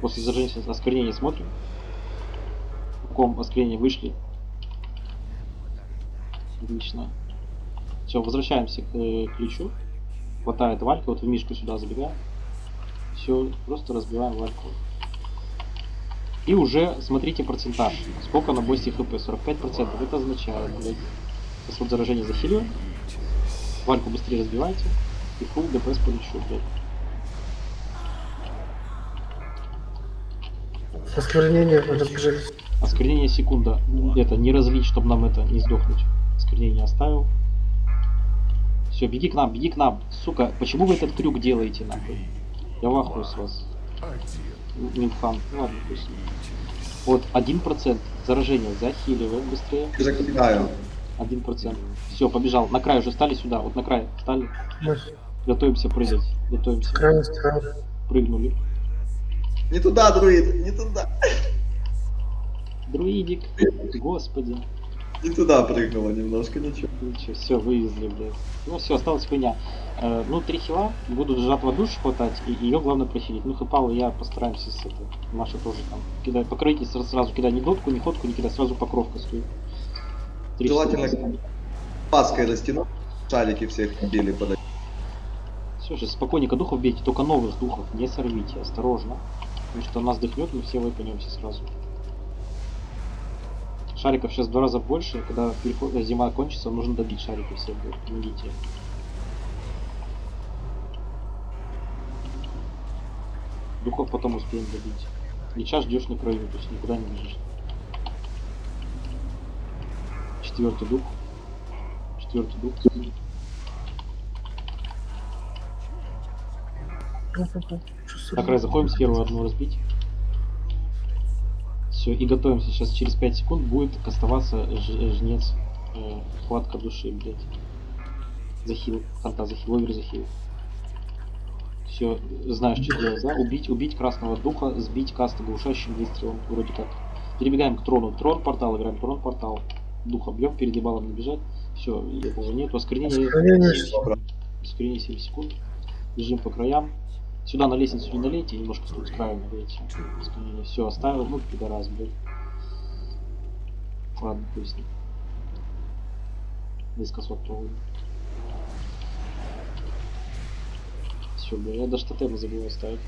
После заражения осквернения смотрим. В каком осквернении вышли. Отлично. Все, возвращаемся к э, ключу. Хватает Валька, вот в мишку сюда забегаем. Все, просто разбиваем Вальку. И уже смотрите процентаж. Сколько на боссе хп? 45%. Это означает, блядь. Сейчас вот заражение захиливаем. Вальку быстрее разбивайте. И фул ДПС по лечу, блядь. Осквернение, разбежались. Осквернение секунда. Это не разлить, чтобы нам это не сдохнуть. Осквернение оставил. Все, беги к нам, беги к нам. Сука, почему вы этот трюк делаете нахуй? Я в ахуе с вас. Милфан. Ну ладно, пусть. Вот, один процент заражения захиливаем быстрее. Закидаю. Один процент. Все, побежал. На край уже стали сюда. Вот на край стали. Мы Готовимся прыгать. Готовимся. крайне стороны. Прыгнули. Не туда, друид, не туда. Друидик. Господи. Не туда прыгнула немножко, ничего. Ничего, все, вывезли, блядь. Ну все, осталась хуйня. Э, ну, три хила, будут жатва душ хватать, и ее главное прохилить. Ну, Хэпал и я постараемся с этой. Маша тоже там. Кидай, покройте сразу, сразу кидай не дотку, не ходку, не кидай, сразу покровка стоит. Три Желательно хила. паской растянуть. Шарики всех били подать. Все, сейчас спокойненько духов бейте, только новых духов не сорвите, осторожно. Потому что нас дыхнет, мы все выпадемся сразу. Шариков сейчас в два раза больше, когда переход- зима кончится, нужно добить шарики все, блядь, помогите. Духов потом успеем добить. Лича ждешь на краю, то есть никуда не бежишь. Четвертый дух. Четвертый дух. На край заходим, сферу одну разбить. Все, и готовимся. Сейчас через 5 секунд будет кастоваться ж- жнец. э, хватка души, блядь. Захил. Ханта захил, овер захил. Все, знаешь, что делать, да? Убить, убить красного духа, сбить каста глушащим выстрелом, вроде как. Перебегаем к трону. Трон портал, играем трон портал. Духа бьем, перед ебалом не бежать. Все, этого нет. Осквернение. Осквернение 7 секунд. Бежим по краям. Сюда на лестницу не налейте, немножко тут краю налейте. Все, оставил, ну, пидорас, блядь. Ладно, пусть. Наискосок проводим. Все, бля, я даже тотемы забыл оставить.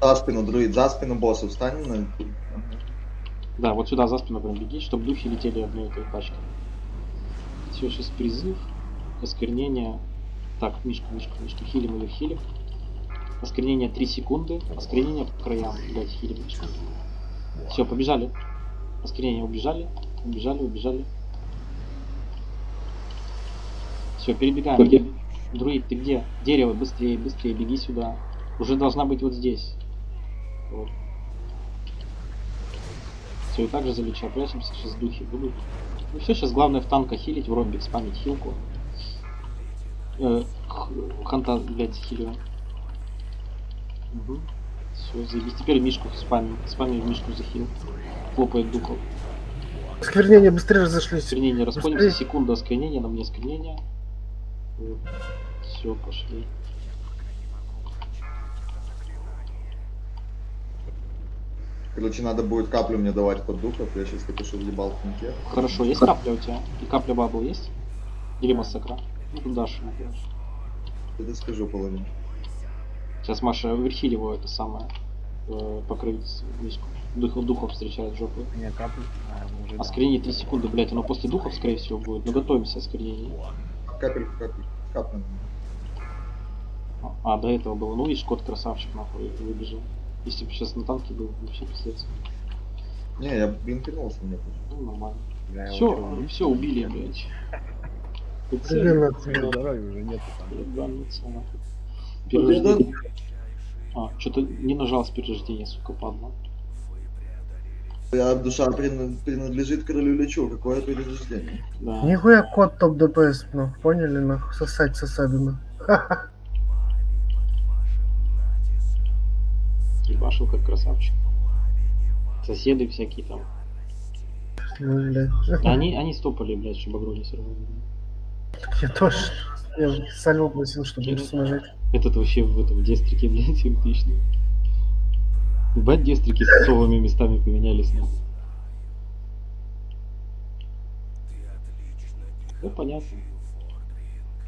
За спину, друид, за спину босса встань на... Да, вот сюда за спину прям беги, чтобы духи летели одной этой пачкой. Все, сейчас призыв, осквернение. Так, Мишка, Мишка, Мишка, хилим или хилим. Осквернение 3 секунды, осквернение по краям, блять, хилим, Мишка. Все, побежали. Осквернение убежали, убежали, убежали. Все, перебегаем. Где? Друид, ты где? Дерево, быстрее, быстрее, беги сюда. Уже должна быть вот здесь. Вот. Все, и также за лича прячемся, сейчас духи будут. Ну все, сейчас главное в танка хилить, в ромбик спамить хилку. Э, ханта, блядь, захилю. Угу. Все, заебись. Теперь мишку спамим. Спамим мишку захил. Хлопает духов. Осквернение быстрее разошлись. Осквернение, расходимся. Секунда осквернения, на мне осквернение. Все, пошли. Короче, надо будет каплю мне давать под духов, я сейчас въебал в пинке. Хорошо, есть капля у тебя? И капля бабл есть? Или массакра? Ну, дашь, например. Я тебе скажу половину. Сейчас Маша верхиль его это самое. э, покровительство мишку. Духов, духов встречает жопой. Не, капли. А. Осквернение 3 секунды, блять, оно после духов, скорее всего, будет. Но готовимся осквернение. Капельку, капельку, капнем. А, до этого было. Ну, видишь, кот красавчик, нахуй, выбежал. Если бы сейчас на танке был, вообще пиздец. Не, я бинкернулся мне. Ну, нормально. Я Все, все убили, блядь. Блин, это- Здоровья уже нету там. Перерождение. А, что-то не нажал с перерождения, сука, падла. Я душа принадлежит королю Лечу, какое перерождение. Да. Нихуя кот топ ДПС, ну, поняли, нахуй, сосать с осадами. Ебашил как красавчик. Соседы всякие там. Ну, блядь. Да они, они стопали, блядь, чтобы огромный сорвали. Я тоже. Я солил просил, чтобы не нажать. Этот вообще в этом дестрике, блядь, отлично. Ебать, дестрики с совыми местами поменялись, нахуй. Ну, понятно.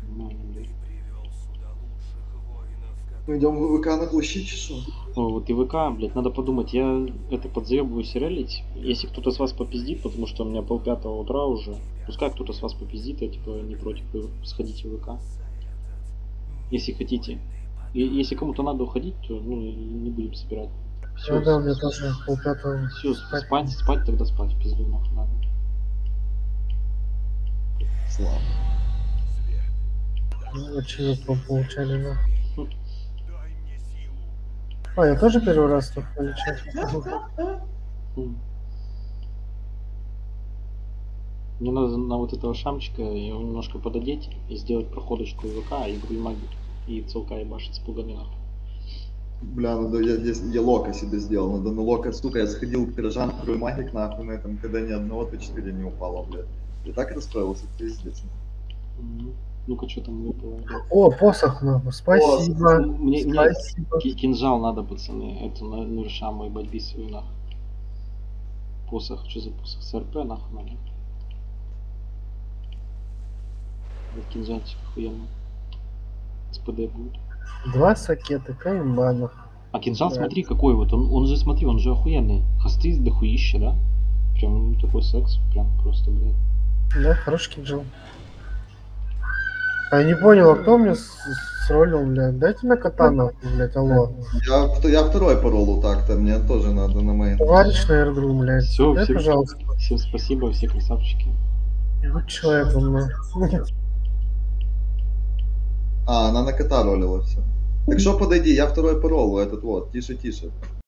Нормально, блядь. Мы идем в ВК наглушить, что? О, вот и ВК, блядь, надо подумать, я это подзаебываюсь релить. Если кто-то с вас попиздит, потому что у меня полпятого утра уже, пускай кто-то с вас попиздит, я типа не против, вы сходите в ВК. Если хотите. И если кому-то надо уходить, то ну, не будем собирать. Все, Ну да, у меня тоже полпятого. все, спать, спать тогда спать, в пизду нахуй надо. Слава. Ну, Очень по- получали, да. А, я тоже первый раз тут получаю. Мне надо на вот этого шамчика его немножко пододеть и сделать проходочку в ВК и бульмаги и целка ебашить с пугами нахуй. Бля, надо, я, я, я лока себе сделал, надо на лока, сука, я сходил к пирожам, второй магик нахуй на этом, когда ни одного Т4 не упало, блядь. Я так расстроился, пиздец. Ну-ка, что там выпало? О, посох, нахуй, спасибо. Мне, мне Спасибо. ки- кинжал надо, пацаны. Это на Нурша мой ебать свою нахуй. Посох, что за посох? СРП нахуй надо. Вот кинжальчик охуенный. СПД будет. Два сакета, каймана. А кинжал Да. смотри какой вот, он, он же смотри, он же охуенный. Хосты дохуища, да? Прям ну, такой секс, прям просто, блядь. Да, хороший кинжал. А я не понял, а кто мне с- сролил, блядь? Дайте на кота нахуй, блядь, алло. Я, я второй по роллу так-то, мне тоже надо на мейн. Товарищ на эрдру, блядь. Всё, Дай, всё. пожалуйста. Всем спасибо, все красавчики. Будь человеком, ну. А, она на кота ролила все. Так что подойди, я второй по роллу, этот вот, тише-тише.